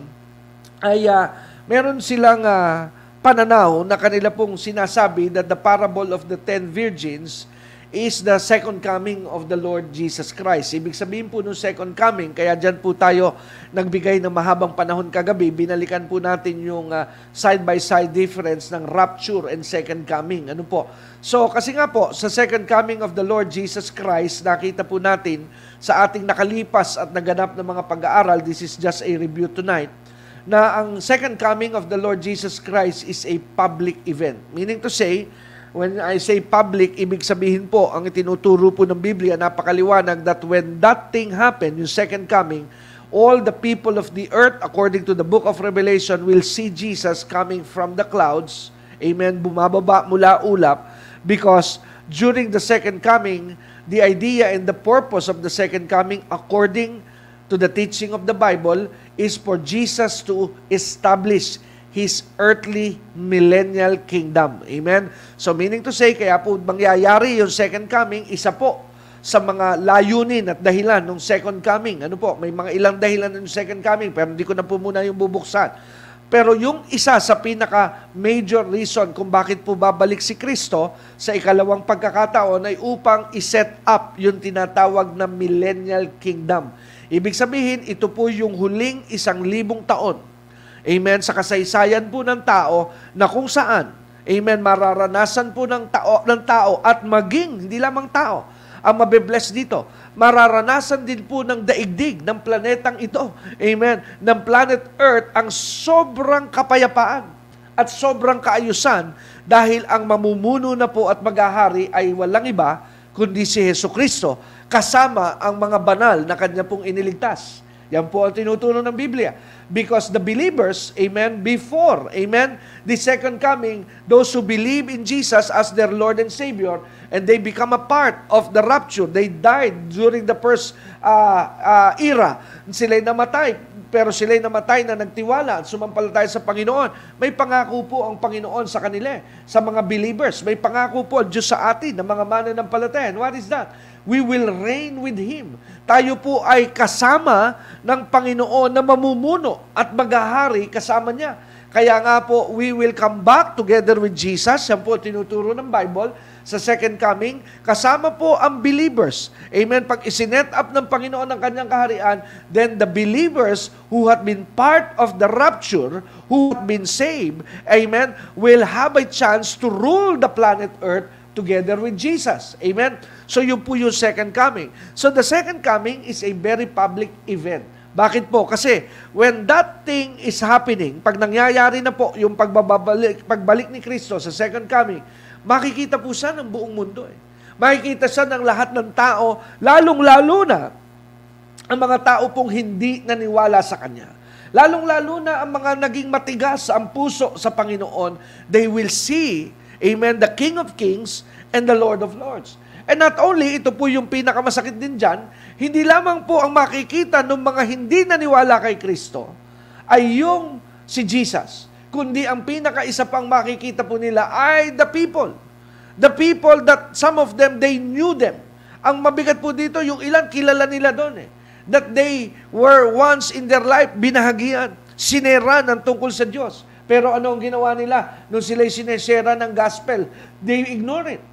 ay uh, meron silang uh, pananaw na kanila pong sinasabi that the parable of the ten virgins is the second coming of the Lord Jesus Christ. Ibig sabihin po ng second coming, kaya dyan po tayo nagbigay ng mahabang panahon kagabi, binalikan po natin yung uh, side-by-side difference ng rapture and second coming. Ano po? So, kasi nga po, sa second coming of the Lord Jesus Christ, nakita po natin sa ating nakalipas at naganap na mga pag-aaral, this is just a review tonight, na ang second coming of the Lord Jesus Christ is a public event. Meaning to say, when I say public, ibig sabihin po, ang itinuturo po ng Biblia, napakaliwanag that when that thing happen, yung second coming, all the people of the earth, according to the book of Revelation, will see Jesus coming from the clouds. Amen. Bumababa mula ulap because during the second coming, the idea and the purpose of the second coming, according to the teaching of the Bible is for Jesus to establish His earthly millennial kingdom. Amen? So meaning to say, kaya po mangyayari yung second coming, isa po sa mga layunin at dahilan ng second coming. Ano po, may mga ilang dahilan ng second coming, pero hindi ko na po muna yung bubuksan. Pero yung isa sa pinaka major reason kung bakit po babalik si Kristo sa ikalawang pagkakataon ay upang iset up yung tinatawag na millennial kingdom. Ibig sabihin, ito po yung huling isang libong taon. Amen. Sa kasaysayan po ng tao na kung saan, amen, mararanasan po ng tao, ng tao at maging, hindi lamang tao, ang mabibless dito. Mararanasan din po ng daigdig ng planetang ito. Amen. Ng planet Earth ang sobrang kapayapaan at sobrang kaayusan dahil ang mamumuno na po at maghahari ay walang iba kundi si Heso Kristo kasama ang mga banal na kanya pong iniligtas. Yan po ang tinuturo ng Biblia. Because the believers, amen, before, amen, the second coming, those who believe in Jesus as their Lord and Savior, and they become a part of the rapture. They died during the first uh, uh, era. Sila'y namatay, pero sila'y namatay na nagtiwala at sumampalataya sa Panginoon. May pangako po ang Panginoon sa kanila, sa mga believers. May pangako po ang Diyos sa atin, ng mga mananampalataya. What is that? We will reign with Him. Tayo po ay kasama ng Panginoon na mamumuno at maghahari kasama niya. Kaya nga po, we will come back together with Jesus. Yan po tinuturo ng Bible sa second coming. Kasama po ang believers. Amen. Pag isinet up ng Panginoon ang kanyang kaharian, then the believers who have been part of the rapture, who have been saved, amen, will have a chance to rule the planet Earth together with Jesus. Amen? So yun po yung second coming. So the second coming is a very public event. Bakit po? Kasi when that thing is happening, pag nangyayari na po yung pagbabalik, pagbalik ni Kristo sa second coming, makikita po siya ng buong mundo. Eh. Makikita siya ng lahat ng tao, lalong-lalo na ang mga tao pong hindi naniwala sa Kanya. Lalong-lalo na ang mga naging matigas ang puso sa Panginoon, they will see Amen, the King of Kings and the Lord of Lords. And not only, ito po yung pinakamasakit din dyan, hindi lamang po ang makikita ng mga hindi naniwala kay Kristo ay yung si Jesus, kundi ang pinakaisa pang makikita po nila ay the people. The people that some of them, they knew them. Ang mabigat po dito, yung ilan kilala nila doon eh. That they were once in their life binahagian, sinera ng tungkol sa Diyos. Pero ano ang ginawa nila nung sila'y sinesera ng gospel? They ignore it.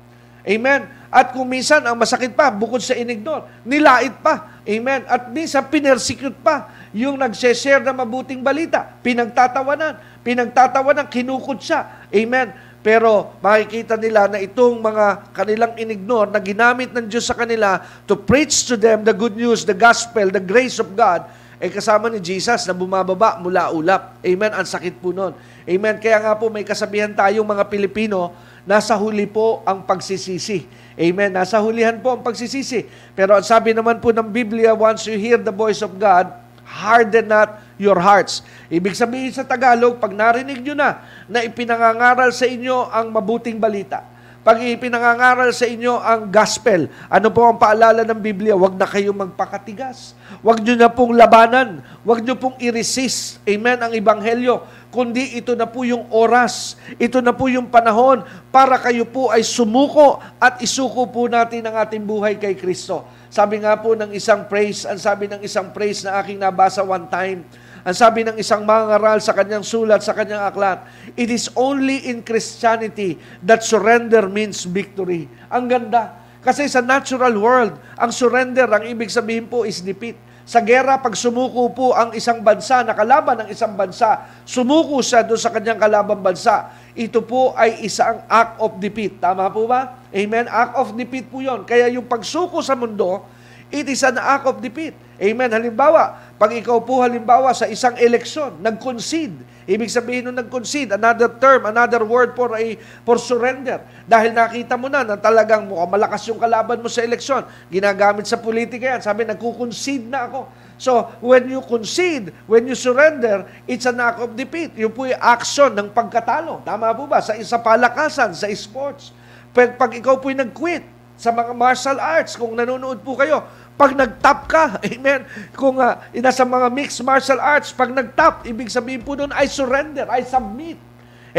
Amen. At kung minsan, ang masakit pa, bukod sa inignore, nilait pa. Amen. At minsan, pinersecute pa yung nagseshare ng mabuting balita. Pinagtatawanan. Pinagtatawanan, kinukot siya. Amen. Pero makikita nila na itong mga kanilang inignore na ginamit ng Diyos sa kanila to preach to them the good news, the gospel, the grace of God, ay kasama ni Jesus na bumababa mula ulap. Amen? Ang sakit po nun. Amen? Kaya nga po may kasabihan tayong mga Pilipino, nasa huli po ang pagsisisi. Amen? Nasa hulihan po ang pagsisisi. Pero ang sabi naman po ng Biblia, once you hear the voice of God, harden not your hearts. Ibig sabihin sa Tagalog, pag narinig nyo na na ipinangangaral sa inyo ang mabuting balita, pag ipinangangaral sa inyo ang gospel, ano po ang paalala ng Biblia? Huwag na kayong magpakatigas. Huwag nyo na pong labanan. Huwag nyo pong i-resist. Amen, ang Ebanghelyo. Kundi ito na po yung oras. Ito na po yung panahon para kayo po ay sumuko at isuko po natin ang ating buhay kay Kristo. Sabi nga po ng isang praise, ang sabi ng isang praise na aking nabasa one time, ang sabi ng isang mangaral sa kanyang sulat, sa kanyang aklat, it is only in Christianity that surrender means victory. Ang ganda. Kasi sa natural world, ang surrender, ang ibig sabihin po is defeat. Sa gera, pag sumuko po ang isang bansa, nakalaban ng isang bansa, sumuko siya doon sa kanyang kalabang bansa, ito po ay isang act of defeat. Tama po ba? Amen? Act of defeat po yon. Kaya yung pagsuko sa mundo, it is an act of defeat. Amen. Halimbawa, pag ikaw po halimbawa sa isang eleksyon, nag-concede. Ibig sabihin nung nag-concede, another term, another word for, a, for surrender. Dahil nakita mo na na talagang mukhang malakas yung kalaban mo sa eleksyon. Ginagamit sa politika yan. Sabi, nagko-concede na ako. So, when you concede, when you surrender, it's an act of defeat. Yung po yung action ng pagkatalo. Tama po ba? Sa isa palakasan, sa sports. Pag, pag ikaw po nag-quit sa mga martial arts, kung nanonood po kayo, pag nag-top ka, *laughs* amen, kung uh, nasa mga mixed martial arts, pag nag-top, ibig sabihin po doon, I surrender, I submit.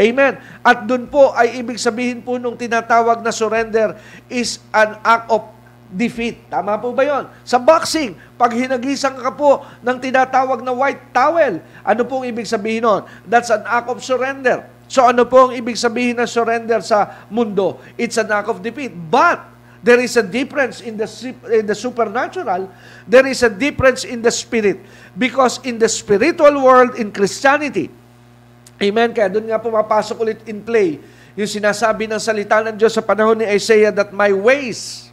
Amen. At doon po ay ibig sabihin po nung tinatawag na surrender is an act of defeat. Tama po ba yon? Sa boxing, pag hinagisan ka po ng tinatawag na white towel, ano pong ibig sabihin nun? That's an act of surrender. So ano po ang ibig sabihin ng surrender sa mundo? It's an act of defeat. But, There is a difference in the, in the supernatural. There is a difference in the spirit. Because in the spiritual world, in Christianity, Amen? Kaya doon nga pumapasok ulit in play yung sinasabi ng salita ng Diyos sa panahon ni Isaiah that my ways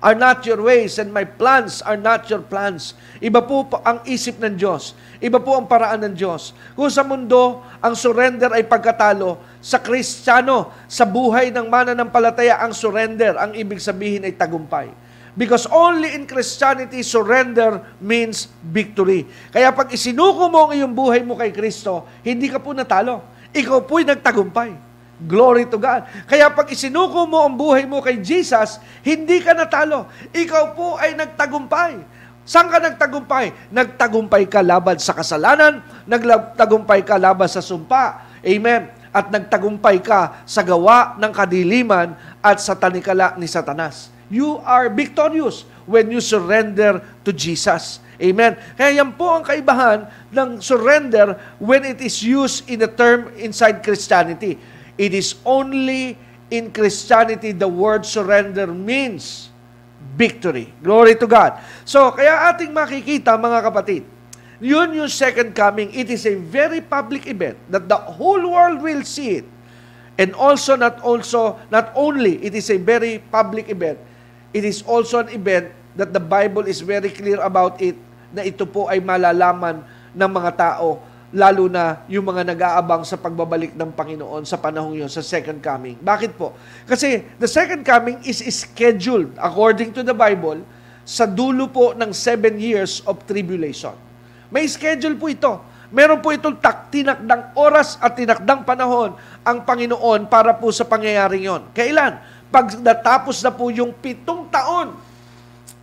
are not your ways and my plans are not your plans. Iba po ang isip ng Diyos. Iba po ang paraan ng Diyos. Kung sa mundo, ang surrender ay pagkatalo, sa Kristiyano, sa buhay ng mananampalataya, ang surrender, ang ibig sabihin ay tagumpay. Because only in Christianity, surrender means victory. Kaya pag isinuko mo ang iyong buhay mo kay Kristo, hindi ka po natalo. Ikaw po'y nagtagumpay. Glory to God. Kaya pag isinuko mo ang buhay mo kay Jesus, hindi ka natalo. Ikaw po ay nagtagumpay. Saan ka nagtagumpay? Nagtagumpay ka laban sa kasalanan, nagtagumpay ka laban sa sumpa. Amen at nagtagumpay ka sa gawa ng kadiliman at sa tanikala ni Satanas. You are victorious when you surrender to Jesus. Amen. Kaya yan po ang kaibahan ng surrender when it is used in the term inside Christianity. It is only in Christianity the word surrender means victory. Glory to God. So, kaya ating makikita mga kapatid, yun yung second coming. It is a very public event that the whole world will see it. And also not also not only it is a very public event, it is also an event that the Bible is very clear about it na ito po ay malalaman ng mga tao lalo na yung mga nag-aabang sa pagbabalik ng Panginoon sa panahong yon sa second coming. Bakit po? Kasi the second coming is scheduled according to the Bible sa dulo po ng seven years of tribulation. May schedule po ito. Meron po itong tak, tinakdang oras at tinakdang panahon ang Panginoon para po sa pangyayaring yon. Kailan? Pag natapos na po yung pitong taon,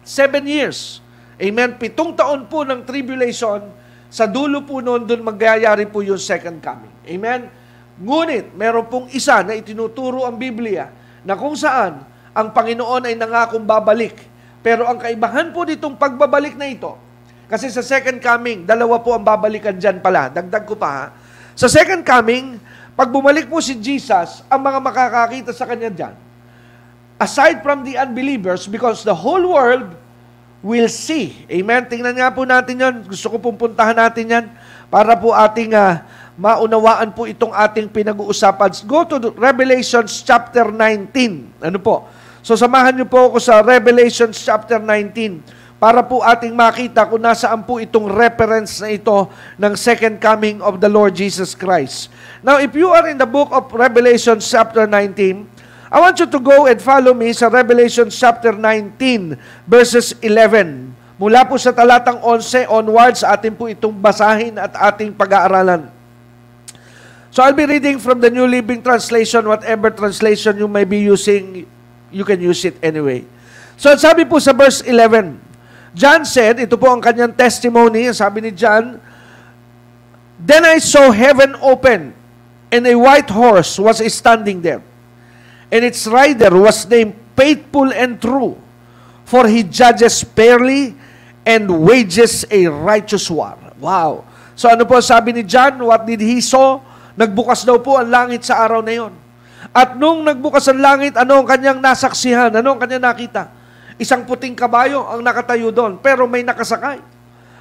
seven years, amen, pitong taon po ng tribulation, sa dulo po noon, doon magyayari po yung second coming. Amen? Ngunit, meron pong isa na itinuturo ang Biblia na kung saan ang Panginoon ay nangakong babalik. Pero ang kaibahan po ditong pagbabalik na ito, kasi sa second coming, dalawa po ang babalikan dyan pala. Dagdag ko pa ha. Sa second coming, pag bumalik po si Jesus, ang mga makakakita sa kanya dyan, aside from the unbelievers, because the whole world will see. Amen? Tingnan nga po natin yan. Gusto ko pong puntahan natin yan para po ating uh, maunawaan po itong ating pinag-uusapan. Go to Revelations chapter 19. Ano po? So samahan niyo po ako sa Revelations chapter 19 para po ating makita kung nasaan po itong reference na ito ng second coming of the Lord Jesus Christ. Now, if you are in the book of Revelation chapter 19, I want you to go and follow me sa Revelation chapter 19 verses 11. Mula po sa talatang 11 onwards, atin po itong basahin at ating pag-aaralan. So I'll be reading from the New Living Translation, whatever translation you may be using, you can use it anyway. So sabi po sa verse 11, John said, ito po ang kanyang testimony, sabi ni John, Then I saw heaven open, and a white horse was standing there. And its rider was named Faithful and True, for he judges fairly and wages a righteous war. Wow! So ano po sabi ni John? What did he saw? Nagbukas daw po ang langit sa araw na yon. At nung nagbukas ang langit, ano ang kanyang nasaksihan? Ano ang kanyang nakita? Isang puting kabayo ang nakatayo doon, pero may nakasakay.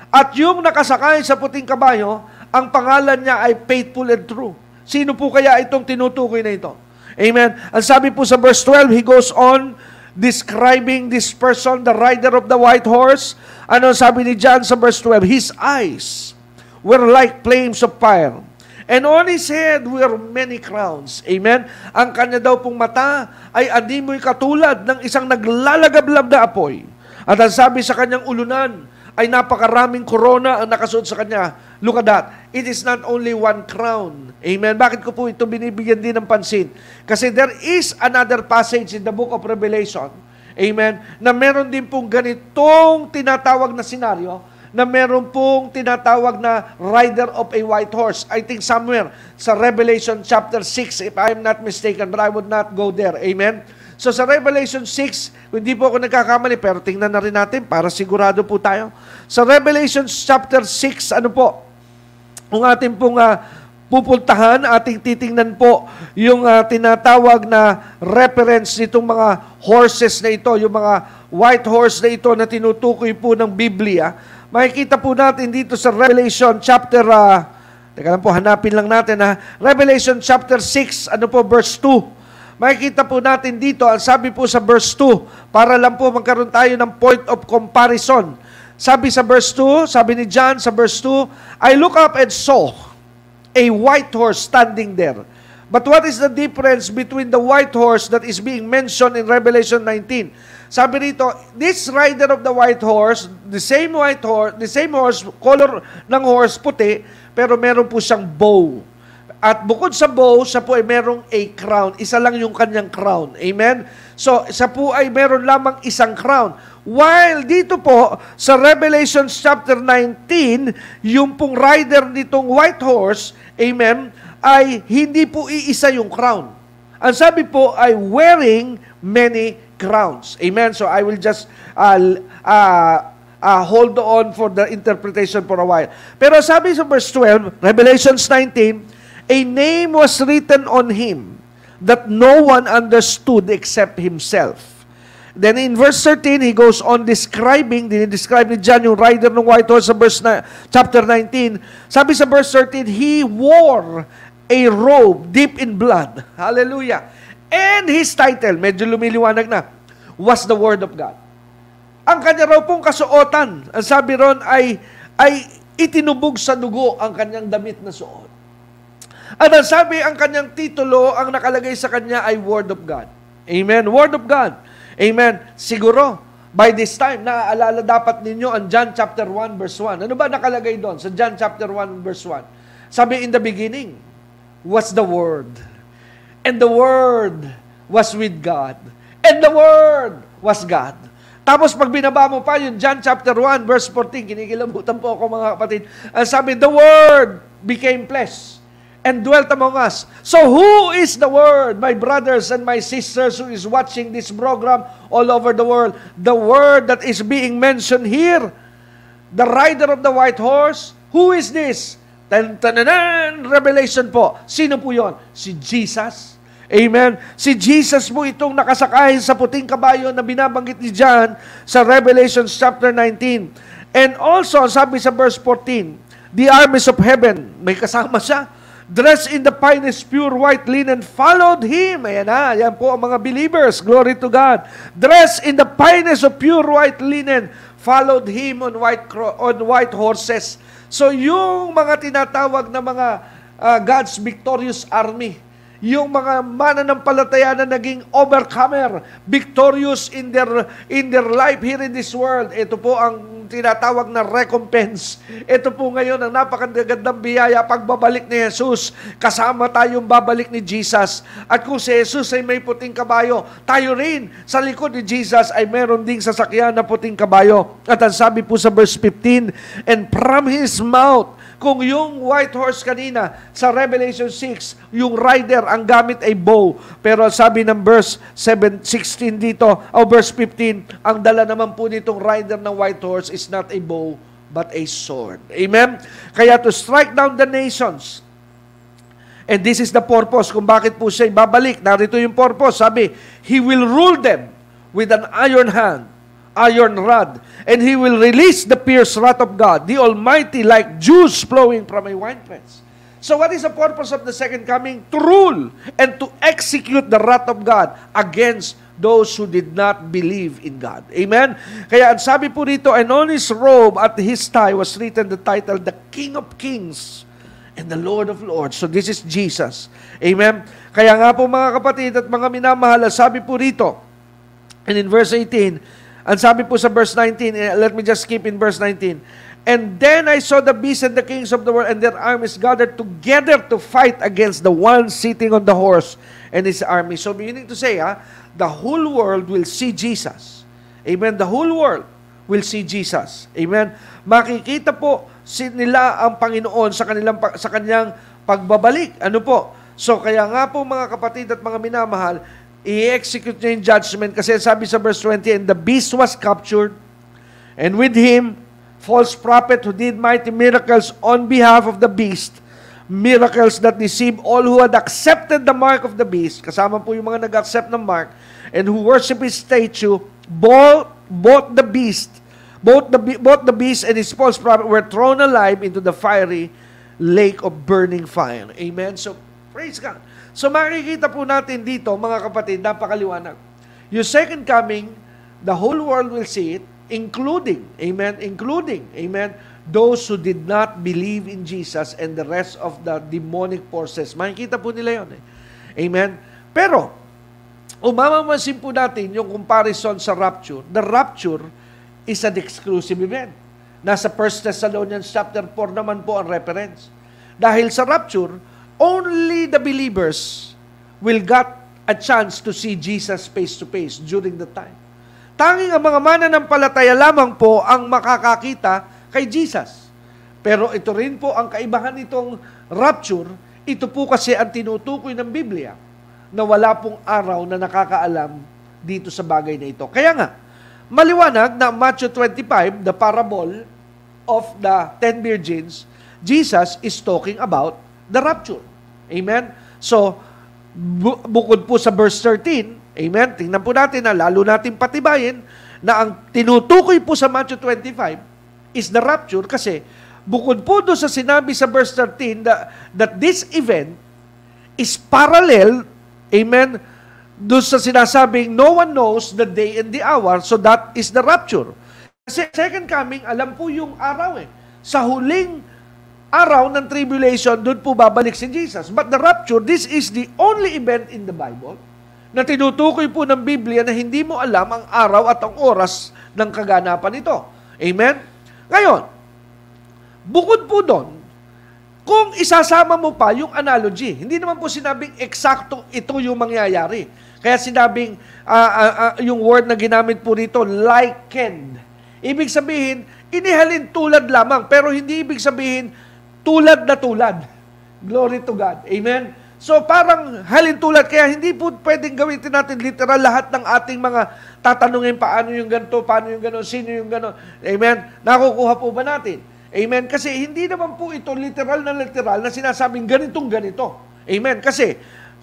At yung nakasakay sa puting kabayo, ang pangalan niya ay faithful and true. Sino po kaya itong tinutukoy na ito? Amen. Ang sabi po sa verse 12, he goes on describing this person, the rider of the white horse. Ano sabi ni John sa verse 12? His eyes were like flames of fire And on his head were many crowns. Amen? Ang kanya daw pong mata ay animoy katulad ng isang naglalagablab na apoy. At ang sabi sa kanyang ulunan ay napakaraming corona ang nakasuot sa kanya. Look at that. It is not only one crown. Amen? Bakit ko po ito binibigyan din ng pansin? Kasi there is another passage in the book of Revelation. Amen? Na meron din pong ganitong tinatawag na senaryo na meron pong tinatawag na rider of a white horse. I think somewhere sa Revelation chapter 6, if I'm not mistaken, but I would not go there. Amen? So sa Revelation 6, hindi po ako nagkakamali, pero tingnan na rin natin para sigurado po tayo. Sa Revelation chapter 6, ano po, ang ating pong uh, pupuntahan, ating titingnan po yung uh, tinatawag na reference nitong mga horses na ito, yung mga white horse na ito na tinutukoy po ng Biblia Makikita po natin dito sa Revelation chapter, uh, teka lang po, hanapin lang natin ha. Revelation chapter 6, ano po, verse 2. Makikita po natin dito, ang sabi po sa verse 2, para lang po magkaroon tayo ng point of comparison. Sabi sa verse 2, sabi ni John sa verse 2, I look up and saw a white horse standing there. But what is the difference between the white horse that is being mentioned in Revelation 19? Sabi rito, this rider of the white horse, the same white horse, the same horse, color ng horse puti, pero meron po siyang bow. At bukod sa bow, siya po ay merong a crown. Isa lang yung kanyang crown. Amen? So, siya po ay meron lamang isang crown. While dito po, sa Revelation chapter 19, yung pong rider nitong white horse, amen, ay hindi po iisa yung crown. Ang sabi po ay wearing many crowns. Amen? So I will just uh, uh, uh, hold on for the interpretation for a while. Pero sabi sa verse 12, Revelations 19, a name was written on him that no one understood except himself. Then in verse 13, he goes on describing, dinidescribe ni John yung rider ng white horse sa verse na, chapter 19. Sabi sa verse 13, he wore a robe deep in blood. Hallelujah. And his title, medyo lumiliwanag na, was the Word of God. Ang kanya raw pong kasuotan, ang sabi ron ay, ay itinubog sa dugo ang kanyang damit na suot. At ang sabi, ang kanyang titulo, ang nakalagay sa kanya ay Word of God. Amen? Word of God. Amen? Siguro, by this time, naaalala dapat ninyo ang John chapter 1 verse 1. Ano ba nakalagay doon sa John chapter 1 verse 1? Sabi, in the beginning was the Word And the Word was with God. And the Word was God. Tapos pag binaba mo pa yung John chapter 1 verse 14, kinikilabutan po ako mga kapatid. Ang sabi, the Word became flesh and dwelt among us. So who is the Word, my brothers and my sisters who is watching this program all over the world? The Word that is being mentioned here, the rider of the white horse, who is this? Tan -tan Revelation po. Sino po yon? Si Jesus. Amen. Si Jesus po itong nakasakay sa puting kabayo na binabanggit ni John sa Revelation chapter 19. And also, sabi sa verse 14, the armies of heaven, may kasama siya. dressed in the finest pure white linen, followed him. Ayan na, yan po ang mga believers. Glory to God. Dressed in the finest of pure white linen, followed him on white on white horses. So yung mga tinatawag na mga uh, God's victorious army, yung mga mananampalataya na naging overcomer, victorious in their in their life here in this world. Ito po ang tinatawag na recompense. Ito po ngayon ang napakagandang biyaya pagbabalik ni Jesus. Kasama tayong babalik ni Jesus. At kung si Jesus ay may puting kabayo, tayo rin sa likod ni Jesus ay meron ding sasakyan na puting kabayo. At ang sabi po sa verse 15, and from his mouth kung yung white horse kanina sa Revelation 6, yung rider, ang gamit ay bow. Pero sabi ng verse 7, 16 dito, o verse 15, ang dala naman po nitong rider ng white horse is not a bow, but a sword. Amen? Kaya to strike down the nations, And this is the purpose kung bakit po siya babalik. Narito yung purpose. Sabi, He will rule them with an iron hand iron rod, and he will release the fierce wrath of God, the Almighty, like juice flowing from a winepress. So what is the purpose of the second coming? To rule and to execute the wrath of God against those who did not believe in God. Amen? Kaya ang sabi po dito, and on his robe at his thigh was written the title, The King of Kings and the Lord of Lords. So this is Jesus. Amen? Kaya nga po mga kapatid at mga minamahal, sabi po rito, and in verse 18, ang sabi po sa verse 19, eh, let me just skip in verse 19. And then I saw the beasts and the kings of the world and their armies gathered together to fight against the one sitting on the horse and his army. So meaning to say, ha, the whole world will see Jesus. Amen. The whole world will see Jesus. Amen. Makikita po nila ang Panginoon sa kanilang sa kanyang pagbabalik. Ano po? So kaya nga po mga kapatid at mga minamahal, i-execute niya yung judgment kasi sabi sa verse 20, And the beast was captured, and with him, false prophet who did mighty miracles on behalf of the beast, miracles that deceived all who had accepted the mark of the beast, kasama po yung mga nag-accept ng mark, and who worship his statue, both, both the beast, both the, both the beast and his false prophet were thrown alive into the fiery lake of burning fire. Amen? So, praise God. So makikita po natin dito, mga kapatid, napakaliwanag. Yung second coming, the whole world will see it, including, amen, including, amen, those who did not believe in Jesus and the rest of the demonic forces. Makikita po nila yon eh. Amen? Pero, umamamansin po natin yung comparison sa rapture. The rapture is an exclusive event. Nasa 1 Thessalonians chapter 4 naman po ang reference. Dahil sa rapture, only the believers will get a chance to see Jesus face to face during the time. Tanging ang mga mananampalataya lamang po ang makakakita kay Jesus. Pero ito rin po ang kaibahan nitong rapture, ito po kasi ang tinutukoy ng Biblia na wala pong araw na nakakaalam dito sa bagay na ito. Kaya nga, maliwanag na Matthew 25, the parable of the ten virgins, Jesus is talking about the rapture. Amen? So, bu- bukod po sa verse 13, amen, tingnan po natin na lalo natin patibayin na ang tinutukoy po sa Matthew 25 is the rapture kasi bukod po doon sa sinabi sa verse 13 that, that this event is parallel, amen, doon sa sinasabing no one knows the day and the hour, so that is the rapture. Kasi second coming, alam po yung araw eh. Sa huling araw ng tribulation, doon po babalik si Jesus. But the rapture, this is the only event in the Bible na tinutukoy po ng Biblia na hindi mo alam ang araw at ang oras ng kaganapan nito. Amen? Ngayon, bukod po doon, kung isasama mo pa yung analogy, hindi naman po sinabing eksakto ito yung mangyayari. Kaya sinabing, uh, uh, uh, yung word na ginamit po rito, likened. Ibig sabihin, inihalin tulad lamang, pero hindi ibig sabihin, tulad na tulad. Glory to God. Amen? So parang halintulad, kaya hindi po pwedeng gamitin natin literal lahat ng ating mga tatanungin paano yung ganito, paano yung gano'n, sino yung gano'n. Amen? Nakukuha po ba natin? Amen? Kasi hindi naman po ito literal na literal na sinasabing ganitong ganito. Amen? Kasi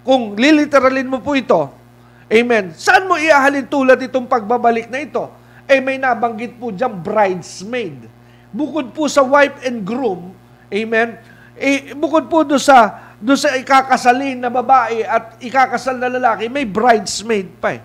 kung liliteralin mo po ito, Amen, saan mo iahalin tulad itong pagbabalik na ito? Eh may nabanggit po dyan bridesmaid. Bukod po sa wife and groom, Amen? Eh, bukod po doon sa doon sa ikakasalin na babae at ikakasal na lalaki, may bridesmaid pa eh.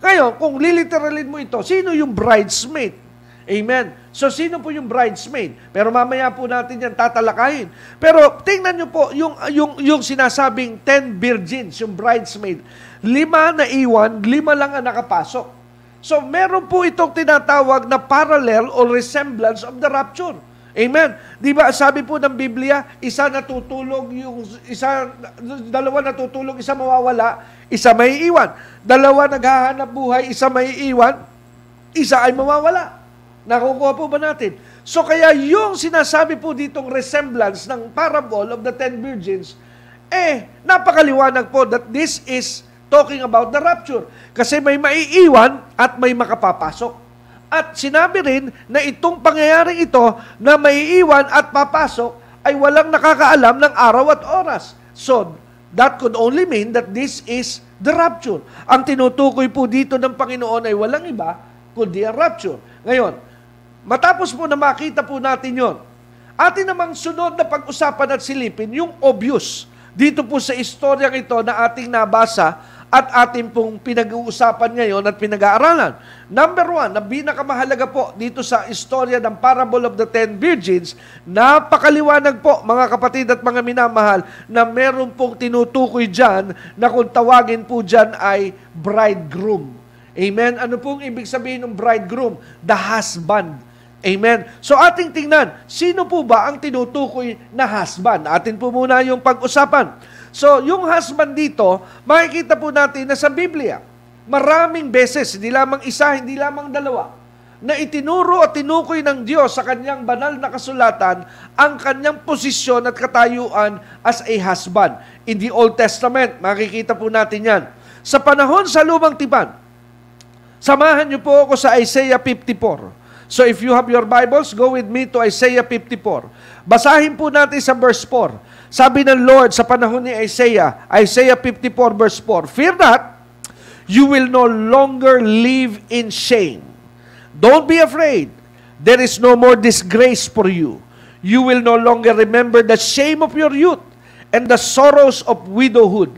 Ngayon, kung liliteralin mo ito, sino yung bridesmaid? Amen. So, sino po yung bridesmaid? Pero mamaya po natin yan tatalakayin. Pero tingnan nyo po, yung, yung, yung sinasabing 10 virgins, yung bridesmaid, lima na iwan, lima lang ang nakapasok. So, meron po itong tinatawag na parallel or resemblance of the rapture. Amen. Di ba sabi po ng Biblia, isa natutulog yung isa dalawa natutulog, isa mawawala, isa may iwan. Dalawa naghahanap buhay, isa may iwan, isa ay mawawala. Nakukuha po ba natin? So kaya yung sinasabi po ditong resemblance ng parable of the ten virgins, eh, napakaliwanag po that this is talking about the rapture. Kasi may maiiwan at may makapapasok. At sinabi rin na itong pangyayaring ito na may iwan at papasok ay walang nakakaalam ng araw at oras. So, that could only mean that this is the rapture. Ang tinutukoy po dito ng Panginoon ay walang iba kundi ang rapture. Ngayon, matapos po na makita po natin yon, atin namang sunod na pag-usapan at silipin yung obvious dito po sa istoryang ito na ating nabasa at ating pong pinag-uusapan ngayon at pinag-aaralan. Number one, na pinakamahalaga po dito sa istorya ng Parable of the Ten Virgins, napakaliwanag po mga kapatid at mga minamahal na meron pong tinutukoy dyan na kung tawagin po dyan ay bridegroom. Amen? Ano pong ibig sabihin ng bridegroom? The husband. Amen. So ating tingnan, sino po ba ang tinutukoy na husband? Atin po muna yung pag-usapan. So, yung husband dito, makikita po natin na sa Biblia, maraming beses, hindi lamang isa, hindi lamang dalawa, na itinuro at tinukoy ng Diyos sa kanyang banal na kasulatan ang kanyang posisyon at katayuan as a husband. In the Old Testament, makikita po natin yan. Sa panahon sa lumang tipan, samahan niyo po ako sa Isaiah 54. So if you have your Bibles, go with me to Isaiah 54. Basahin po natin sa verse 4. Sabi ng Lord sa panahon ni Isaiah, Isaiah 54 verse 4, Fear not, you will no longer live in shame. Don't be afraid. There is no more disgrace for you. You will no longer remember the shame of your youth and the sorrows of widowhood.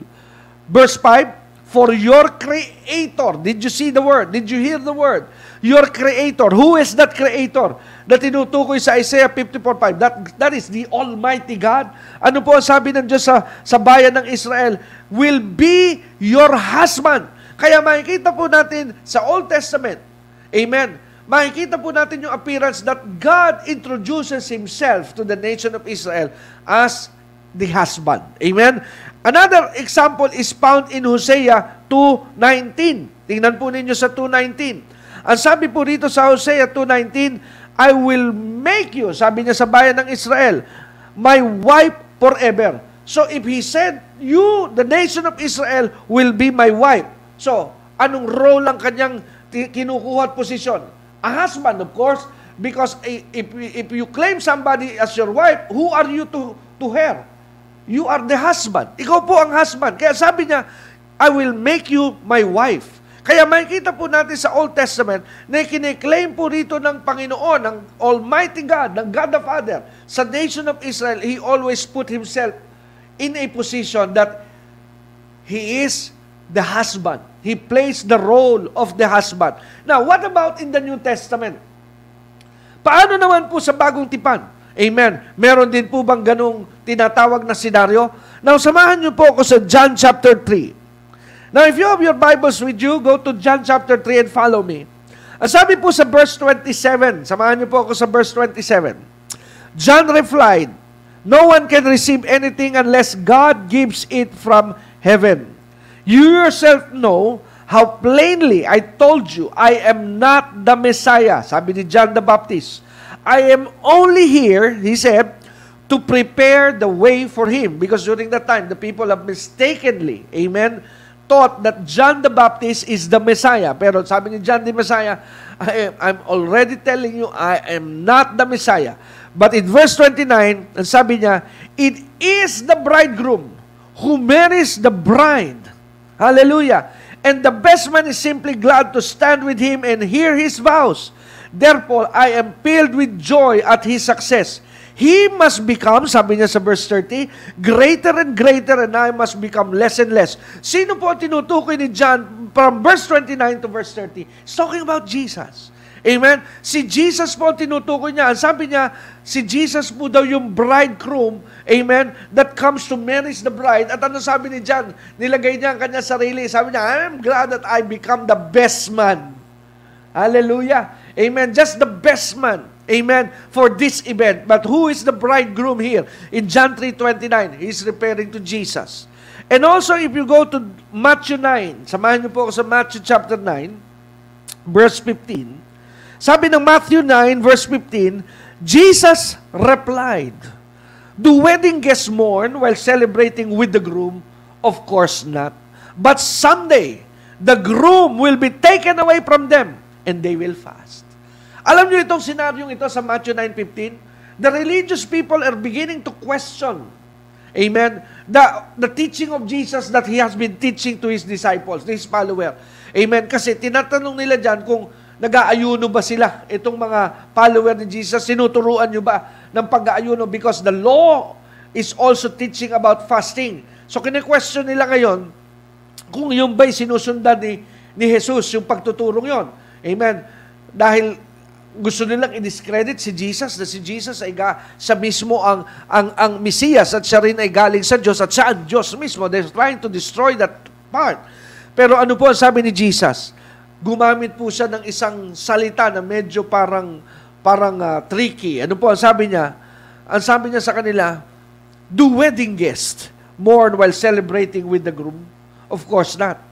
Verse 5, For your Creator, did you see the word? Did you hear the word? Your Creator. Who is that Creator? Na tinutukoy sa Isaiah 54.5. That, that is the Almighty God. Ano po ang sabi ng Diyos sa, sa bayan ng Israel? Will be your husband. Kaya makikita po natin sa Old Testament, Amen, makikita po natin yung appearance that God introduces Himself to the nation of Israel as the husband. Amen? Another example is found in Hosea 2.19. Tingnan po ninyo sa 2.19. Ang sabi po rito sa Hosea 2.19, I will make you, sabi niya sa bayan ng Israel, my wife forever. So if he said, you, the nation of Israel, will be my wife. So, anong role ang kanyang kinukuha at posisyon? A husband, of course, because if, if you claim somebody as your wife, who are you to, to her? You are the husband. Ikaw po ang husband. Kaya sabi niya, I will make you my wife. Kaya makikita po natin sa Old Testament na kiniklaim po rito ng Panginoon, ng Almighty God, ng God the Father, sa nation of Israel, He always put Himself in a position that He is the husband. He plays the role of the husband. Now, what about in the New Testament? Paano naman po sa bagong tipan? Amen. Meron din po bang ganong tinatawag na senaryo? Now, samahan niyo po ako sa John chapter 3. Now, if you have your Bibles with you, go to John chapter 3 and follow me. Ang sabi po sa verse 27, samahan niyo po ako sa verse 27. John replied, No one can receive anything unless God gives it from heaven. You yourself know how plainly I told you I am not the Messiah, sabi ni John the Baptist. I am only here, he said, to prepare the way for him. Because during that time, the people have mistakenly, amen, thought that John the Baptist is the Messiah. Pero sabi ni John the Messiah, *laughs* I am, I'm already telling you, I am not the Messiah. But in verse 29, ang sabi niya, it is the bridegroom who marries the bride. Hallelujah. And the best man is simply glad to stand with him and hear his vows. Therefore, I am filled with joy at his success. He must become, sabi niya sa verse 30, greater and greater and I must become less and less. Sino po tinutukoy ni John from verse 29 to verse 30? He's talking about Jesus. Amen? Si Jesus po tinutukoy niya. Sabi niya, si Jesus po daw yung bridegroom, amen, that comes to marry the bride. At ano sabi ni John? Nilagay niya ang kanya sarili. Sabi niya, I'm glad that I become the best man. Hallelujah. Amen. Just the best man. Amen. For this event. But who is the bridegroom here? In John 3.29, he's referring to Jesus. And also, if you go to Matthew 9, samahan niyo po ako sa Matthew chapter 9, verse 15. Sabi ng Matthew 9, verse 15, Jesus replied, Do wedding guests mourn while celebrating with the groom? Of course not. But someday, the groom will be taken away from them, and they will fast. Alam niyo itong senaryong ito sa Matthew 9.15? The religious people are beginning to question, amen, the, the teaching of Jesus that He has been teaching to His disciples, His follower. Amen. Kasi tinatanong nila dyan kung nag-aayuno ba sila, itong mga follower ni Jesus, sinuturuan nyo ba ng pag-aayuno? Because the law is also teaching about fasting. So, kine-question nila ngayon, kung yung ba'y sinusundan ni, ni Jesus, yung pagtuturong yon. Amen. Dahil gusto nilang i-discredit si Jesus na si Jesus ay ga, siya mismo ang, ang, ang Mesiyas at siya rin ay galing sa Diyos at siya ang Diyos mismo. They're trying to destroy that part. Pero ano po ang sabi ni Jesus? Gumamit po siya ng isang salita na medyo parang parang uh, tricky. Ano po ang sabi niya? Ang sabi niya sa kanila, do wedding guest mourn while celebrating with the groom? Of course not.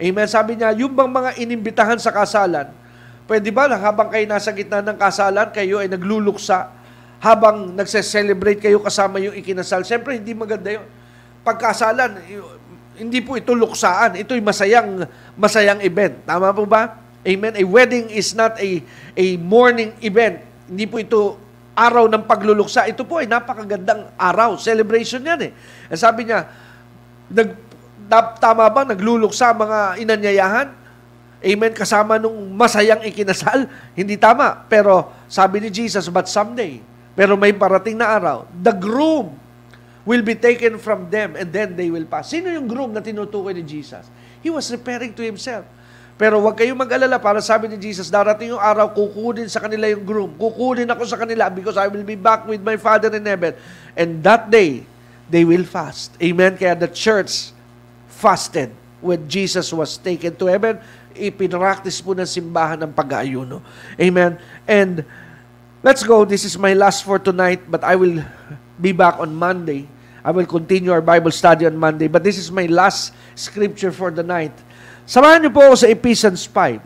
Amen. Sabi niya, yung bang mga inimbitahan sa kasalan, Pwede ba na habang kayo nasa gitna ng kasalan, kayo ay nagluluksa habang nagse-celebrate kayo kasama yung ikinasal? Siyempre, hindi maganda yun. Pagkasalan, hindi po ito luksaan. Ito'y masayang, masayang event. Tama po ba? Amen. A wedding is not a, a morning event. Hindi po ito araw ng pagluluksa. Ito po ay napakagandang araw. Celebration yan eh. Sabi niya, nag, tama ba nagluluksa mga inanyayahan? Amen, kasama nung masayang ikinasal. *laughs* Hindi tama. Pero sabi ni Jesus, but someday, pero may parating na araw, the groom will be taken from them and then they will pass. Sino yung groom na tinutukoy ni Jesus? He was referring to himself. Pero huwag kayong mag-alala para sabi ni Jesus, darating yung araw, kukunin sa kanila yung groom. Kukunin ako sa kanila because I will be back with my Father in heaven. And that day, they will fast. Amen? Kaya the church fasted when Jesus was taken to heaven ipinractice po ng simbahan ng pag-aayuno. Amen? And let's go. This is my last for tonight, but I will be back on Monday. I will continue our Bible study on Monday, but this is my last scripture for the night. Samahan niyo po ako sa Ephesians 5.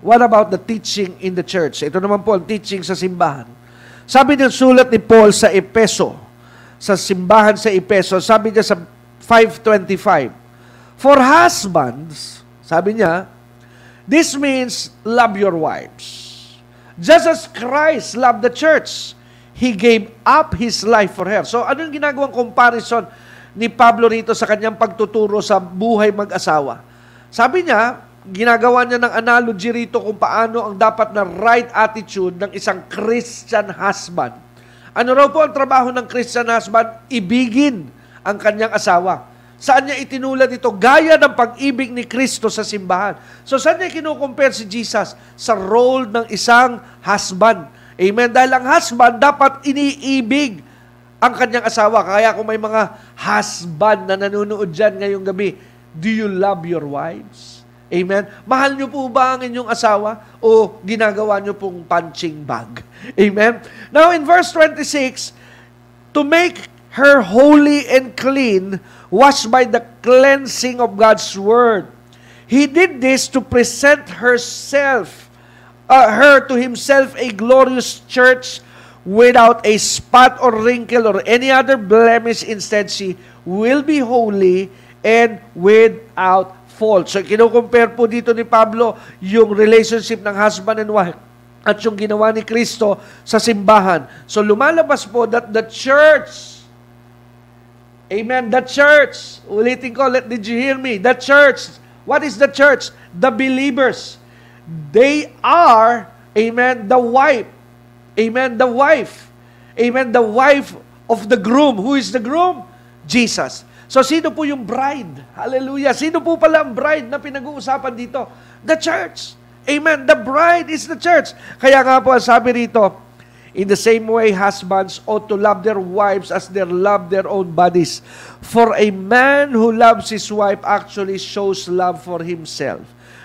What about the teaching in the church? Ito naman po ang teaching sa simbahan. Sabi ng sulat ni Paul sa Epeso, sa simbahan sa Epeso, sabi niya sa 5.25, For husbands, sabi niya, this means love your wives. Just as Christ loved the church, He gave up His life for her. So ano yung ginagawang comparison ni Pablo rito sa kanyang pagtuturo sa buhay mag-asawa? Sabi niya, ginagawa niya ng analogy rito kung paano ang dapat na right attitude ng isang Christian husband. Ano raw po ang trabaho ng Christian husband? Ibigin ang kanyang asawa. Saan niya itinulad ito? Gaya ng pag-ibig ni Kristo sa simbahan. So saan niya kinukompare si Jesus? Sa role ng isang husband. Amen? Dahil ang husband dapat iniibig ang kanyang asawa. Kaya kung may mga husband na nanonood dyan ngayong gabi, do you love your wives? Amen? Mahal niyo po ba ang inyong asawa o ginagawa niyo pong punching bag? *laughs* Amen? Now in verse 26, to make her holy and clean, washed by the cleansing of God's word. He did this to present herself, uh, her to himself a glorious church without a spot or wrinkle or any other blemish. Instead, she will be holy and without fault. So, kinukompare po dito ni Pablo yung relationship ng husband and wife at yung ginawa ni Kristo sa simbahan. So, lumalabas po that the church Amen. The church, ulitin ko, let, did you hear me? The church, what is the church? The believers. They are, amen, the wife. Amen, the wife. Amen. The wife of the groom. Who is the groom? Jesus. So sino po yung bride? Hallelujah. Sino po pala ang bride na pinag-uusapan dito? The church. Amen. The bride is the church. Kaya nga po, sabi rito, In the same way, husbands ought to love their wives as they love their own bodies. For a man who loves his wife actually shows love for himself.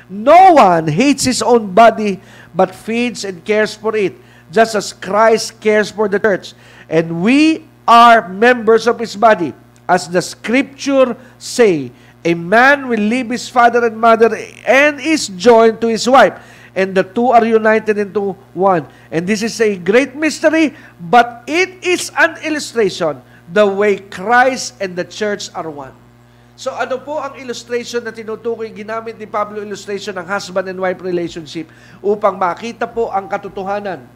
No one hates his own body, but feeds and cares for it, just as Christ cares for the church. And we are members of his body. As the scripture say, a man will leave his father and mother and is joined to his wife and the two are united into one. And this is a great mystery, but it is an illustration the way Christ and the church are one. So ano po ang illustration na tinutukoy, ginamit ni Pablo illustration ng husband and wife relationship upang makita po ang katotohanan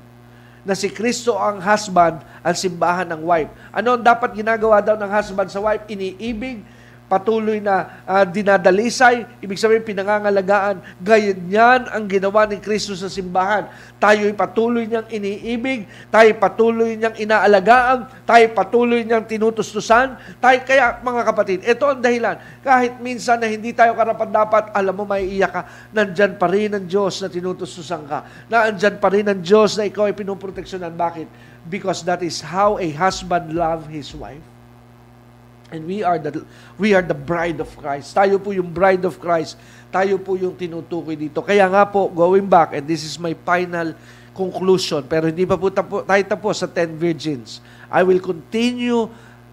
na si Kristo ang husband, ang simbahan ng wife. Ano ang dapat ginagawa daw ng husband sa wife? Iniibig, patuloy na uh, dinadalisay, ibig sabihin pinangangalagaan, ganyan ang ginawa ni Kristo sa simbahan. Tayo'y patuloy niyang iniibig, tayo patuloy niyang inaalagaan, tayo patuloy niyang tinutustusan, tayo, kaya mga kapatid, ito ang dahilan. Kahit minsan na hindi tayo karapat-dapat, alam mo, may iyak ka, nandyan pa rin ang Diyos na tinutustusan ka, na andyan pa rin ang Diyos na ikaw ay pinuproteksyonan. Bakit? Because that is how a husband love his wife. And we are the we are the bride of Christ. Tayo po yung bride of Christ. Tayo po yung tinutukoy dito. Kaya nga po, going back, and this is my final conclusion, pero hindi pa po tapo, tayo tapos sa 10 virgins. I will continue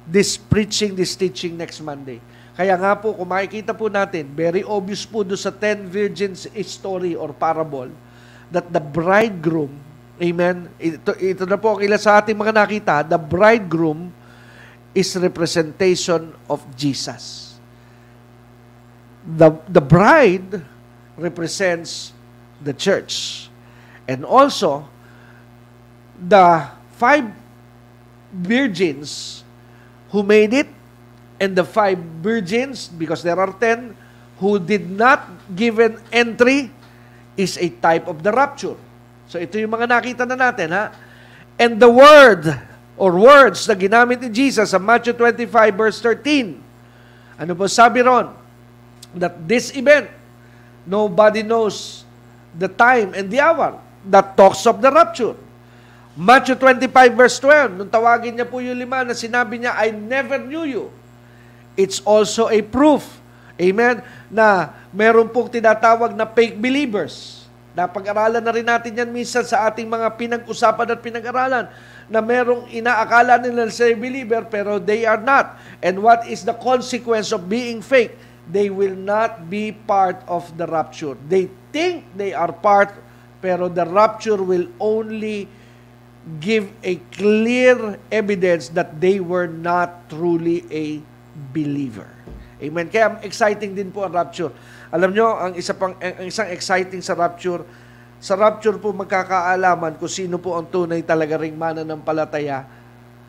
this preaching, this teaching next Monday. Kaya nga po, kung makikita po natin, very obvious po doon sa 10 virgins story or parable, that the bridegroom, amen, ito, ito na po ang ilan sa ating mga nakita, the bridegroom, is representation of Jesus. The, the bride represents the church. And also, the five virgins who made it and the five virgins, because there are ten, who did not give an entry is a type of the rapture. So ito yung mga nakita na natin, ha? And the word or words na ginamit ni Jesus sa Matthew 25 verse 13. Ano po sabi ron? That this event, nobody knows the time and the hour that talks of the rapture. Matthew 25 verse 12, nung tawagin niya po yung lima na sinabi niya, I never knew you. It's also a proof, amen, na meron pong tinatawag na fake believers. Napag-aralan na rin natin yan minsan sa ating mga pinag-usapan at pinag-aralan na merong inaakala nila sa believer pero they are not. And what is the consequence of being fake? They will not be part of the rapture. They think they are part, pero the rapture will only give a clear evidence that they were not truly a believer. Amen. Kaya exciting din po ang rapture. Alam nyo, ang isa pang ang isang exciting sa rapture, sa rapture po magkakaalaman kung sino po ang tunay talaga ring mananampalataya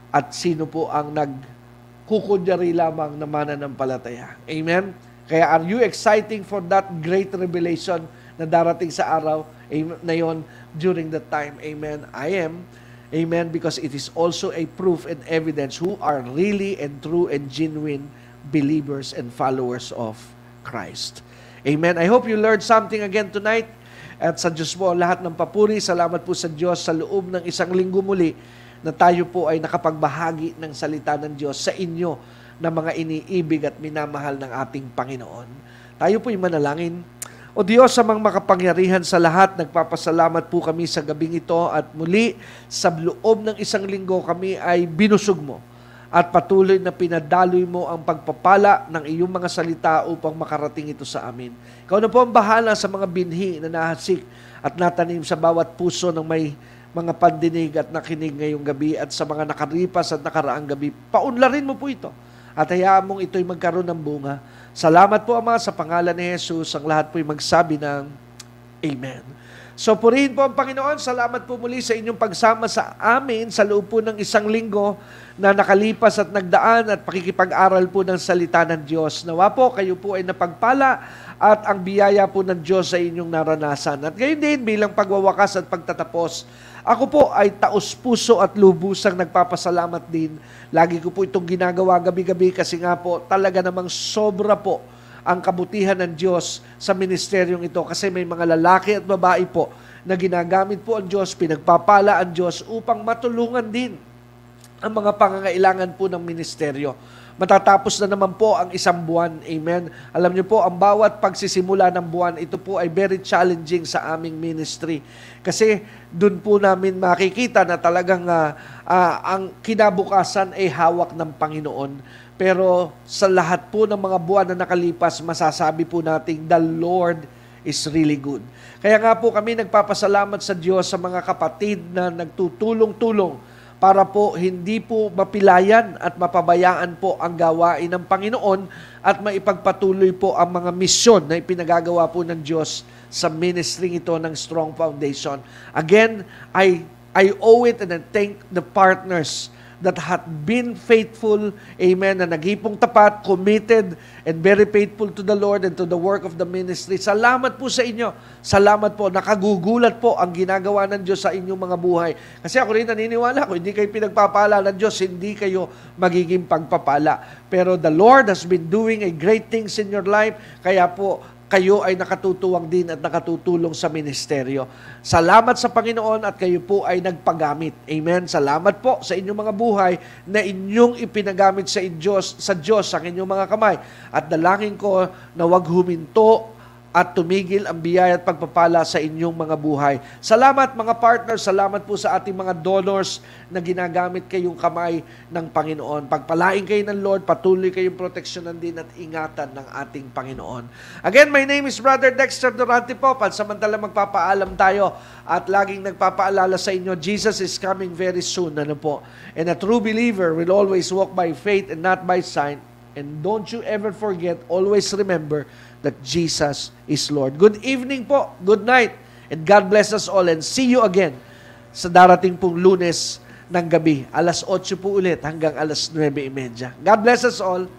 at sino po ang nagkukudyari lamang na mananampalataya. Amen? Kaya are you exciting for that great revelation na darating sa araw na yon during that time? Amen? I am. Amen? Because it is also a proof and evidence who are really and true and genuine believers and followers of Christ. Amen. I hope you learned something again tonight. At sa Diyos po lahat ng papuri. Salamat po sa Diyos sa loob ng isang linggo muli na tayo po ay nakapagbahagi ng salita ng Diyos sa inyo na mga iniibig at minamahal ng ating Panginoon. Tayo po ay manalangin. O Diyos, mga makapangyarihan sa lahat, nagpapasalamat po kami sa gabing ito at muli sa loob ng isang linggo kami ay binusog mo at patuloy na pinadaloy mo ang pagpapala ng iyong mga salita upang makarating ito sa amin. Ikaw na po ang bahala sa mga binhi na nahasik at natanim sa bawat puso ng may mga pandinig at nakinig ngayong gabi at sa mga nakaripas at nakaraang gabi. Paunlarin mo po ito at hayaan mong ito'y magkaroon ng bunga. Salamat po, Ama, sa pangalan ni Jesus. Ang lahat po'y magsabi ng Amen. So purihin po ang Panginoon. Salamat po muli sa inyong pagsama sa amin sa loob po ng isang linggo na nakalipas at nagdaan at pakikipag-aral po ng salita ng Diyos. Nawa po kayo po ay napagpala at ang biyaya po ng Diyos sa inyong naranasan. At ngayon din, bilang pagwawakas at pagtatapos, ako po ay taos puso at lubusang nagpapasalamat din. Lagi ko po itong ginagawa gabi-gabi kasi nga po talaga namang sobra po ang kabutihan ng Diyos sa ministeryong ito kasi may mga lalaki at babae po na ginagamit po ang Diyos, pinagpapala ang Diyos upang matulungan din ang mga pangangailangan po ng ministeryo. Matatapos na naman po ang isang buwan. Amen. Alam niyo po, ang bawat pagsisimula ng buwan, ito po ay very challenging sa aming ministry. Kasi doon po namin makikita na talagang uh, uh, ang kinabukasan ay hawak ng Panginoon. Pero sa lahat po ng mga buwan na nakalipas, masasabi po nating the Lord is really good. Kaya nga po kami nagpapasalamat sa Diyos sa mga kapatid na nagtutulong-tulong para po hindi po mapilayan at mapabayaan po ang gawain ng Panginoon at maipagpatuloy po ang mga misyon na ipinagagawa po ng Diyos sa ministry ito ng Strong Foundation. Again, I I owe it and I thank the partners that had been faithful, amen, na nagipong tapat, committed, and very faithful to the Lord and to the work of the ministry. Salamat po sa inyo. Salamat po. Nakagugulat po ang ginagawa ng Diyos sa inyong mga buhay. Kasi ako rin naniniwala ko, hindi kayo pinagpapala ng Diyos, hindi kayo magiging pagpapala. Pero the Lord has been doing a great things in your life, kaya po kayo ay nakatutuwang din at nakatutulong sa ministeryo. Salamat sa Panginoon at kayo po ay nagpagamit. Amen. Salamat po sa inyong mga buhay na inyong ipinagamit sa Diyos, sa Diyos, sa inyong mga kamay. At dalangin ko na wag huminto at tumigil ang biyaya at pagpapala sa inyong mga buhay. Salamat mga partners, salamat po sa ating mga donors na ginagamit kayong kamay ng Panginoon. Pagpalain kayo ng Lord, patuloy kayong proteksyonan din at ingatan ng ating Panginoon. Again, my name is Brother Dexter Durante po. Pansamantala magpapaalam tayo at laging nagpapaalala sa inyo, Jesus is coming very soon. Ano po? And a true believer will always walk by faith and not by sight. And don't you ever forget, always remember, that Jesus is Lord. Good evening po, good night, and God bless us all and see you again sa darating pong lunes ng gabi. Alas 8 po ulit hanggang alas 9.30. God bless us all.